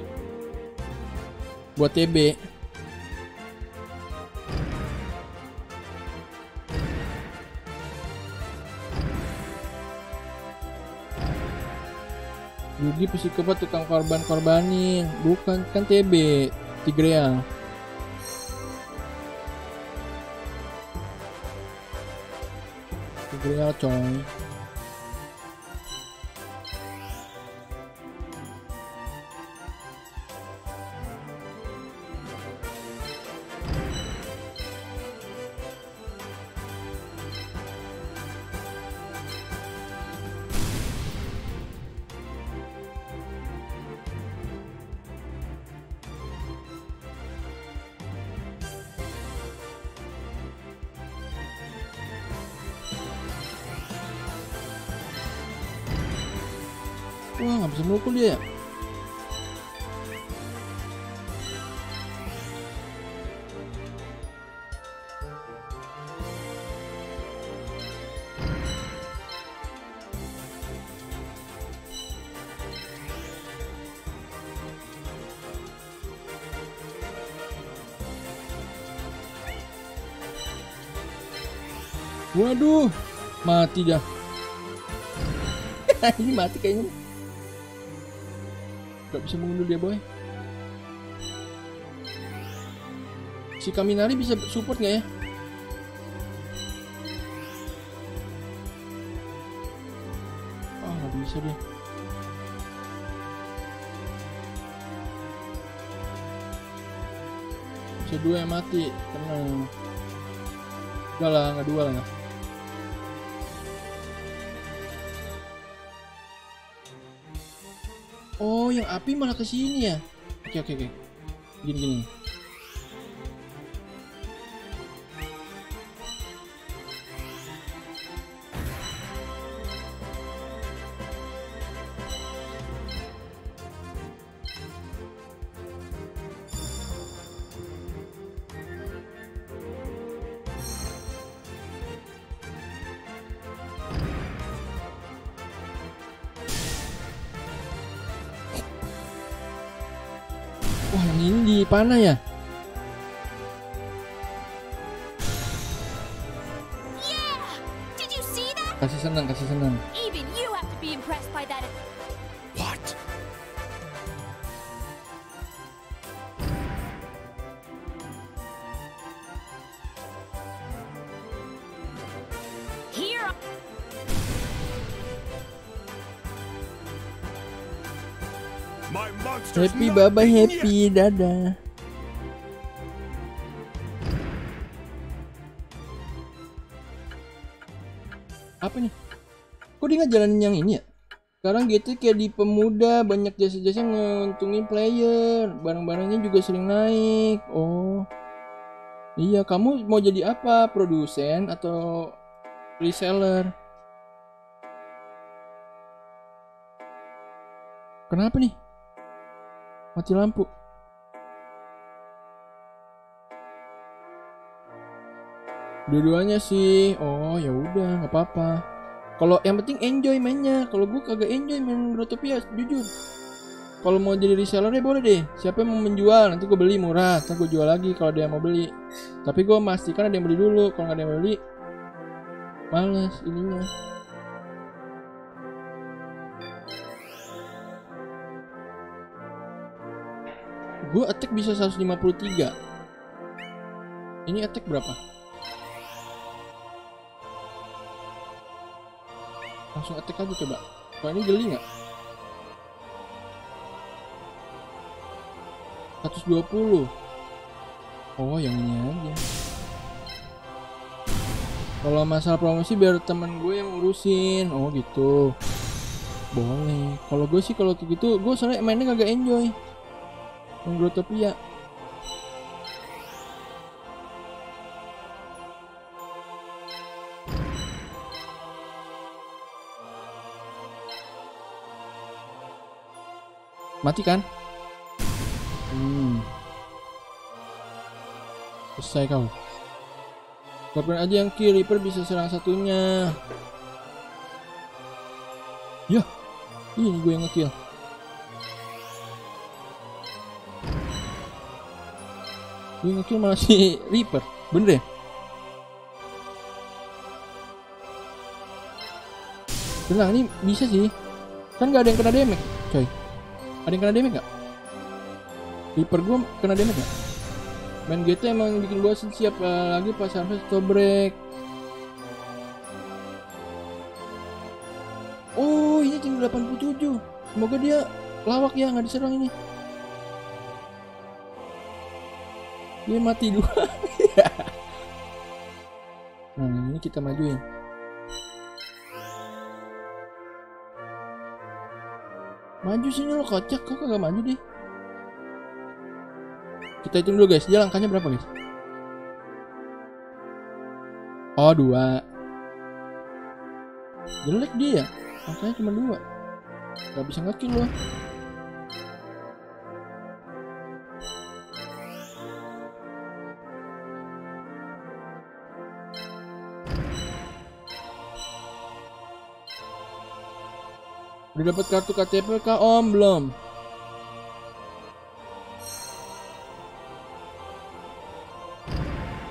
[LAUGHS] Buat TB Yugi psikopat tukang korban-korbanin. Bukan kan TB Tigreal Tigreal coy mukul dia ya Waduh, mati dah. [LAUGHS] Ini mati kayaknya. Gak bisa mengunduh dia boy. Si Kaminari bisa support nggak ya? Ah nggak bisa dia. Bisa dua yang mati, tenang. Enggak lah, nggak dua lah. Oh, yang api malah ke sini ya? Oke, oke, oke. Gini, gini. By that. What? Here. My monster's Happy, beaten happy, dadah. Jalanin yang ini ya? Sekarang GT kayak di pemuda banyak jasa-jasa nguntungin player, barang-barangnya juga sering naik. Oh, iya kamu mau jadi apa? Produsen atau reseller? Kenapa nih? Mati lampu. Dua-duanya sih. Oh, ya udah, nggak apa-apa. Kalau yang penting enjoy mainnya. Kalau gue kagak enjoy main Grotopia, jujur. Kalau mau jadi reseller ya boleh deh. Siapa yang mau menjual, nanti gue beli murah. Nanti gue jual lagi kalau ada yang mau beli. Tapi gue pastikan ada yang beli dulu. Kalau nggak ada yang beli, males ininya. Gue attack bisa 153. Ini attack berapa? Langsung attack aja coba. Kalau ini geli nggak? 120. Oh, yang ini aja. Kalau masalah promosi biar temen gue yang ngurusin. Oh gitu. Boleh. Kalau gue sih kalau gitu, gue soalnya mainnya kagak enjoy. Main Grotopia. Mati kan? Hmm. Selesai kau. Korban aja yang kill, Reaper bisa serang satunya. Yah, ini gue yang ngekill. Gue ngekill malah si Reaper, bener ya? Tenang, ini bisa sih. Kan gak ada yang kena damage, coy. Ada yang kena damage gak? Reaper gue kena damage gak? Main GT emang bikin bosan siap eh, lagi pas sampai break. Oh, ini tinggal 87. Semoga dia lawak ya, nggak diserang ini. Dia mati dua. [LAUGHS] nah, ini kita majuin. Maju sini lo kocak, kok kagak maju deh. Kita hitung dulu guys, dia langkahnya berapa guys? Oh dua. Jelek dia, langkahnya cuma dua. Gak bisa ngekill loh. Udah dapat kartu KTP kah Om? Belum.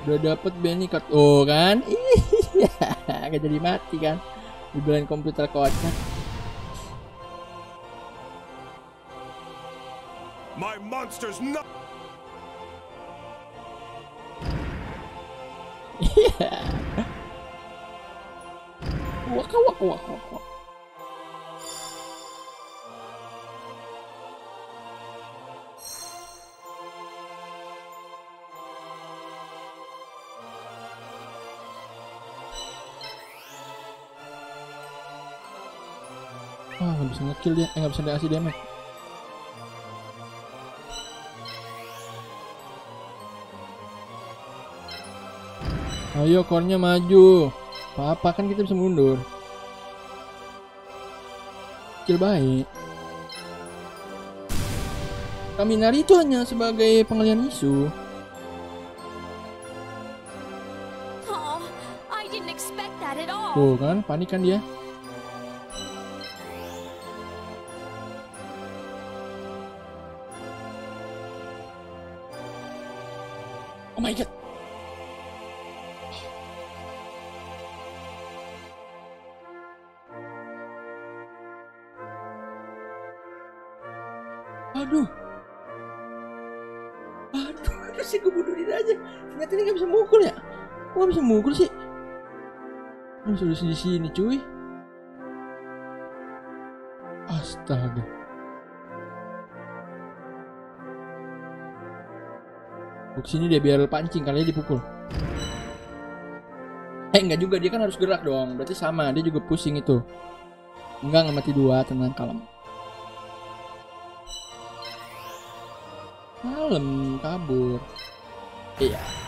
Udah dapet Benny card. Oh kan? [LAUGHS] Iya. Gak jadi mati kan? Dibilang komputer kocak. My monster's not. Waka waka waka waka. Ngekill dia, eh nggak bisa dikasih damage. Ayo, core-nya maju. Apa kan kita bisa mundur. Kecil baik. Kaminari itu hanya sebagai pengalian isu. Oh, I didn't expect that at all. Tuh kan, panik kan dia. Harus di sini cuy. Astaga. Ke sini dia biar pancing kali dipukul. Eh enggak juga dia kan harus gerak dong. Berarti sama dia juga pusing itu. Enggak nggak mati dua tenang kalem. Kalem kabur. Iya.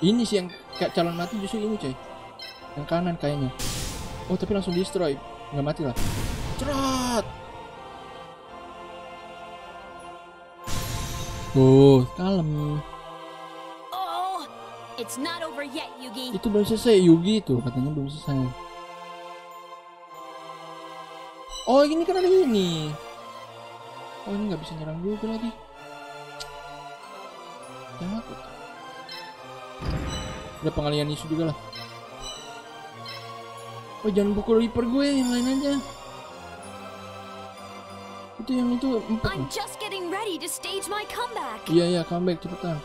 Ini sih yang kayak calon mati justru ini coy. Yang kanan kayaknya. Oh tapi langsung destroy. Nggak mati lah. Cerat. Oh, kalem. Oh, it's not over yet, Yugi. Itu belum selesai Yugi itu katanya belum selesai. Oh ini kan ada ini. Oh ini nggak bisa nyerang juga lagi. Udah pengalian isu juga lah. Oh jangan pukul Reaper gue yang lain aja. Itu yang itu empat. I'm just getting ready to stage my comeback. Iya iya comeback cepetan.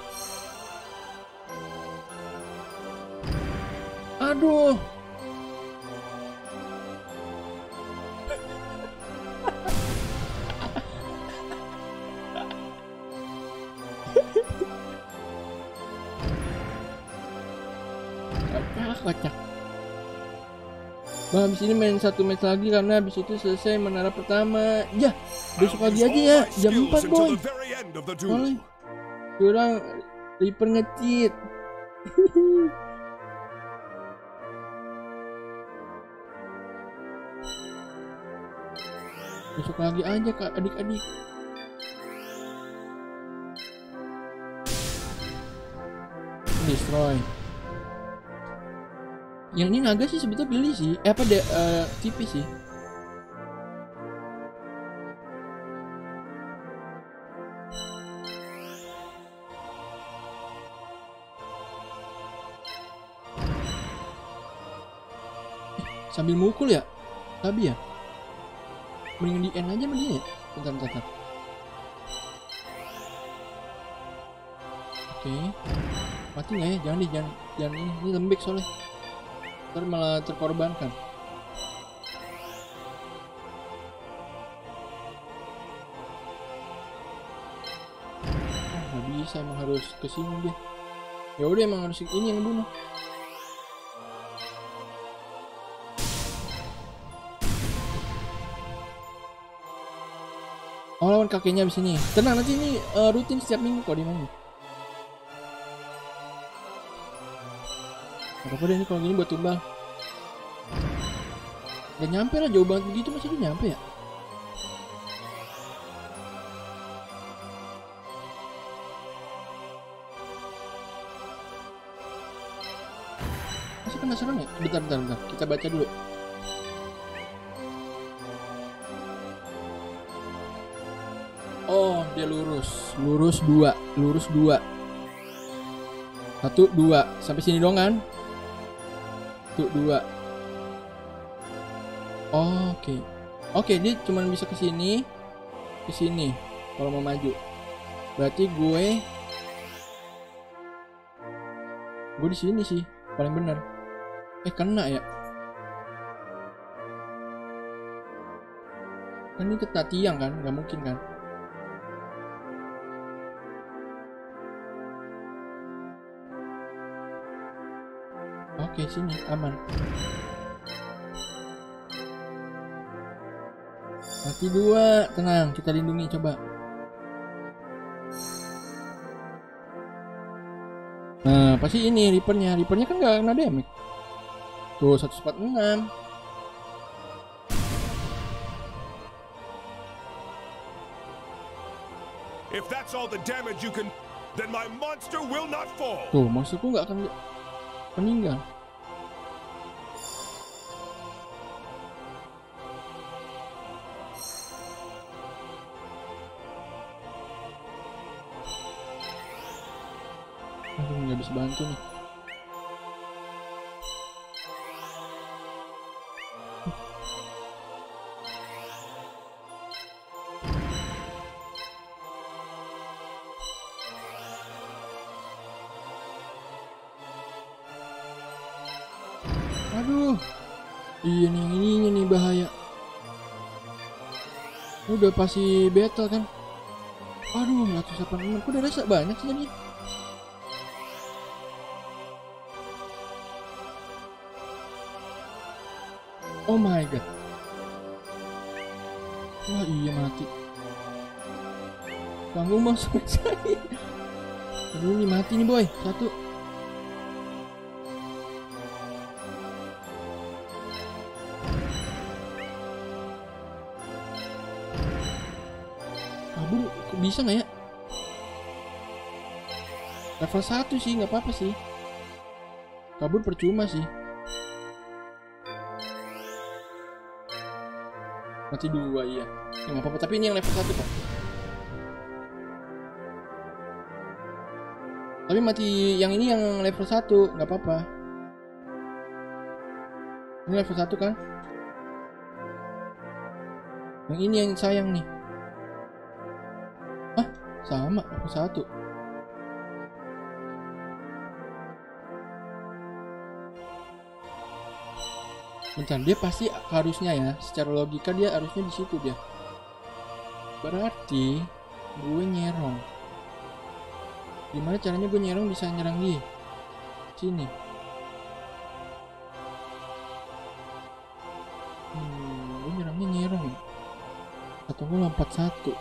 Aduh. Bah, habis ini main satu match lagi karena habis itu selesai menara pertama. Ya, besok lagi aja ya, jam skills 4 until boy. Soalnya Curang Reaper nge-cheat [LAUGHS] Besok lagi aja kak adik-adik. Destroy Yang ini naga sih sebetulnya beli sih. Eh apa deh eh, TV sih? Sambil mukul ya? Tapi ya? Mending di end aja mending ya? Bentar bentar, bentar. Oke. Mati nggak ya? Jangan deh, jangan, jangan ini, ini lembek soalnya Ntar malah terkorbankan. Ah, bisa emang harus ke sini dia. Ya udah emang harus ini yang bunuh Oh lawan kakeknya abis ini. Tenang nanti ini eh, rutin setiap minggu kok di main Gak apa deh ini kalau gini buat tumbang? Gak nyampe lah jauh banget begitu masih nyampe ya? Masih penasaran ya? Bentar, bentar, bentar. Kita baca dulu. Oh, dia lurus. Lurus dua, lurus dua. Satu, dua. Sampai sini dong kan? Satu dua. Oke. Oke dia cuma bisa ke sini ke sini kalau mau maju. Berarti gue gue di sini sih paling benar. Eh kena ya? Kan ini kena tiang kan? Nggak mungkin kan oke sini aman. Mati dua tenang kita lindungi coba. Nah pasti ini reapernya? Reapernya kan nggak kena damage. Tuh 146 If that's all the damage you can, then my monster will not fall. Tuh, maksudku nggak akan meninggal. Bisa bantu nih. Aduh. Iya nih, ini, ini nih bahaya. Udah pasti battle kan? Aduh, 186. Kok udah rasa banyak sih jadinya? Oh my god. Wah iya mati. Tanggung bang sampai saya. Aduh ini mati nih boy. Satu. kok bisa nggak ya level 1 sih nggak apa-apa sih kabur percuma sih mati dua iya. Ya, nggak apa-apa tapi ini yang level 1 kok tapi mati yang ini yang level 1 nggak apa-apa. Ini level 1 kan? Yang ini yang sayang nih. Hah? Sama, level 1 Bentar, dia pasti harusnya ya Secara logika dia harusnya di situ dia. Berarti Gue nyerong. Gimana caranya gue nyerong bisa nyerang dia? Sini. Hmm, gue nyerangnya nyerong ya? Atau gue lompat satu?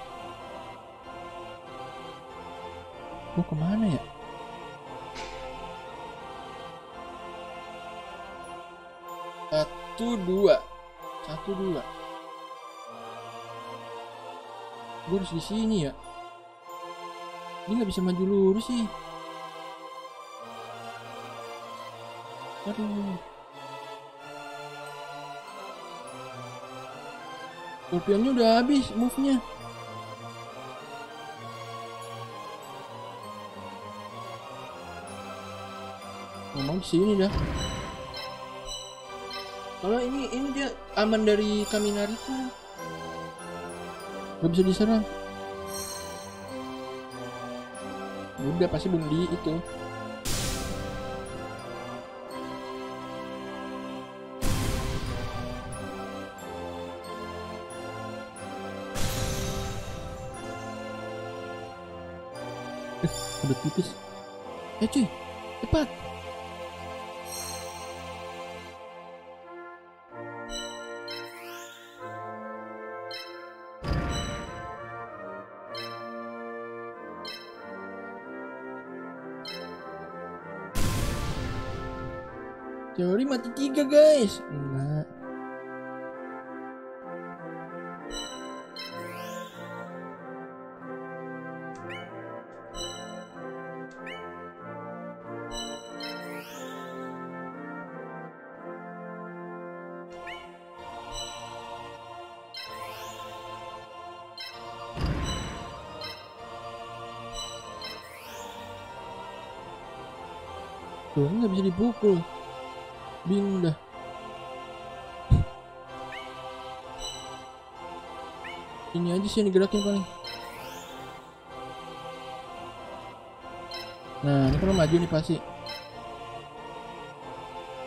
Gue ke mana ya? Satu dua, satu dua. Gue harus di sini ya. Ini nggak bisa maju lurus sih. Aduh. Scorpionnya udah habis move-nya. ngomong sini dah kalau ini ini dia aman dari Kaminari tuh gak bisa diserang. Udah pasti bunuh di itu. Eh udah tipis eh cuy tiga guys enggak Tuh, nggak bisa dipukul. Bingung dah. Ini aja sih yang digerakin paling. Nah, ini kalau maju nih pasti.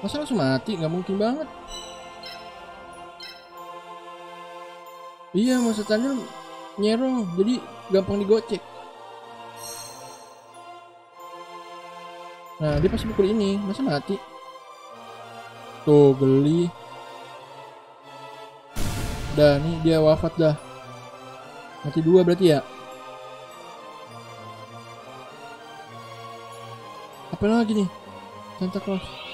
Masa langsung mati? Nggak mungkin banget. Iya, masa tandem nyerong, jadi gampang digocek. Nah, dia pasti pukul ini, masa mati? Tuh, geli. Dah, nih dia wafat dah. Mati dua berarti ya? Apa lagi nih? Claus.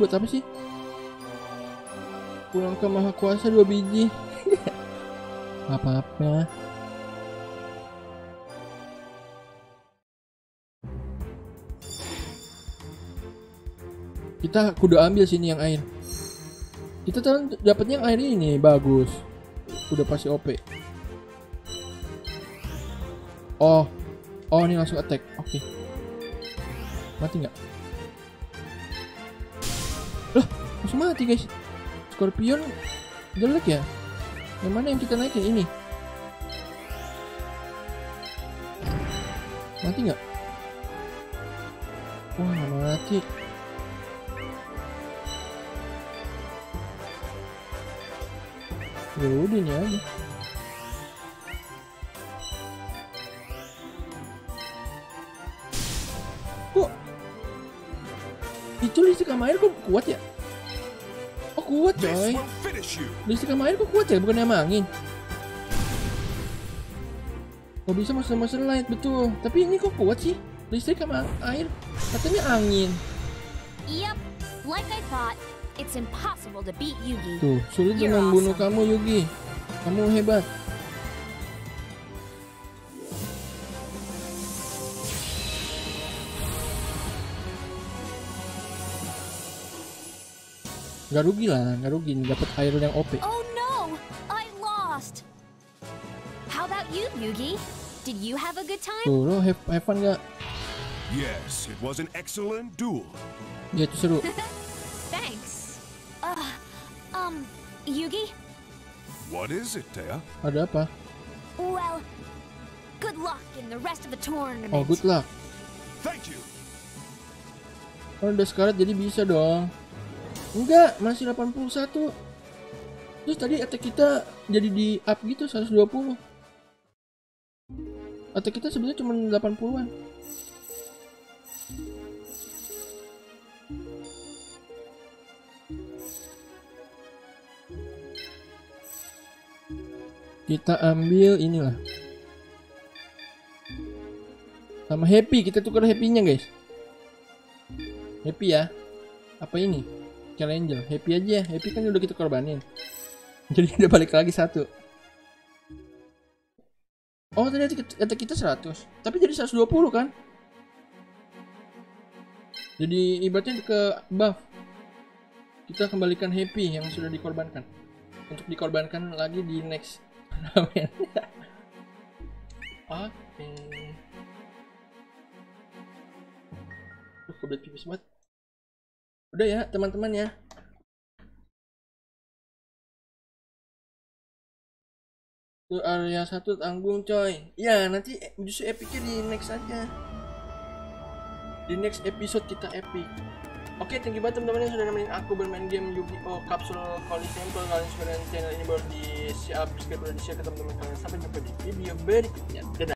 Buat apa sih? Pulang ke Maha Kuasa dua biji. [LAUGHS] Apa-apa. Kita kudu ambil sini yang air. Kita tahu dapatnya yang air ini bagus. Udah pasti OP. Oh, oh ini langsung attack. Oke. Mati nggak? Langsung mati guys. Scorpion jelek ya. Yang mana yang kita naikin ini? Mati nggak? Wah, mati. Ya udah ini aja. Kok itu listrik sama air kok kuat ya? Coy. Listrik sama air kok kuat ya bukan sama angin. Kok bisa masuk masuk light betul. Tapi ini kok kuat sih? Listrik sama air. Katanya angin. Yep, like I thought, it's impossible to beat Yugi. Tuh, sulit You're untuk membunuh awesome. kamu Yugi. Kamu hebat. Gak rugi lah, gak rugi dapat air yang OP. Oh no, I lost. How about you, Yugi? Did you have a good time? Tuh, lo have, have fun gak? Yes, it was an excellent duel. Ya itu seru. [LAUGHS] Thanks. Uh, um, Yugi? What is it, Taya? Ada apa? Well, good luck in the rest of the tournament. Oh, good luck. Thank you. Kalau udah sekarat jadi bisa dong. Enggak, masih 81. Terus tadi attack kita jadi di up gitu 120. Attack kita sebenarnya cuma 80-an. Kita ambil inilah. Sama happy, kita tukar happy-nya guys. Happy ya. Apa ini? Angel. Happy aja. Happy kan udah kita korbanin. [LAUGHS] Jadi udah balik lagi satu. Oh ternyata kita, kita 100. Tapi jadi 120 kan? Jadi ibaratnya ke buff. Kita kembalikan happy yang sudah dikorbankan. Untuk dikorbankan lagi di next [LAUGHS] turnamen. Oke. Duh, kebelet banget. Udah ya, teman-teman ya. Tuh area satu tanggung coy. Ya, nanti e- justru epicnya di next aja. Di next episode kita epic. Oke, thank you banget teman-teman yang sudah nemenin aku bermain game Yu-Gi-Oh! Capsule Coliseum. Kalau kalian dengan channel ini baru di subscribe dan di share ke teman-teman kalian. Sampai jumpa di video berikutnya. Dadah.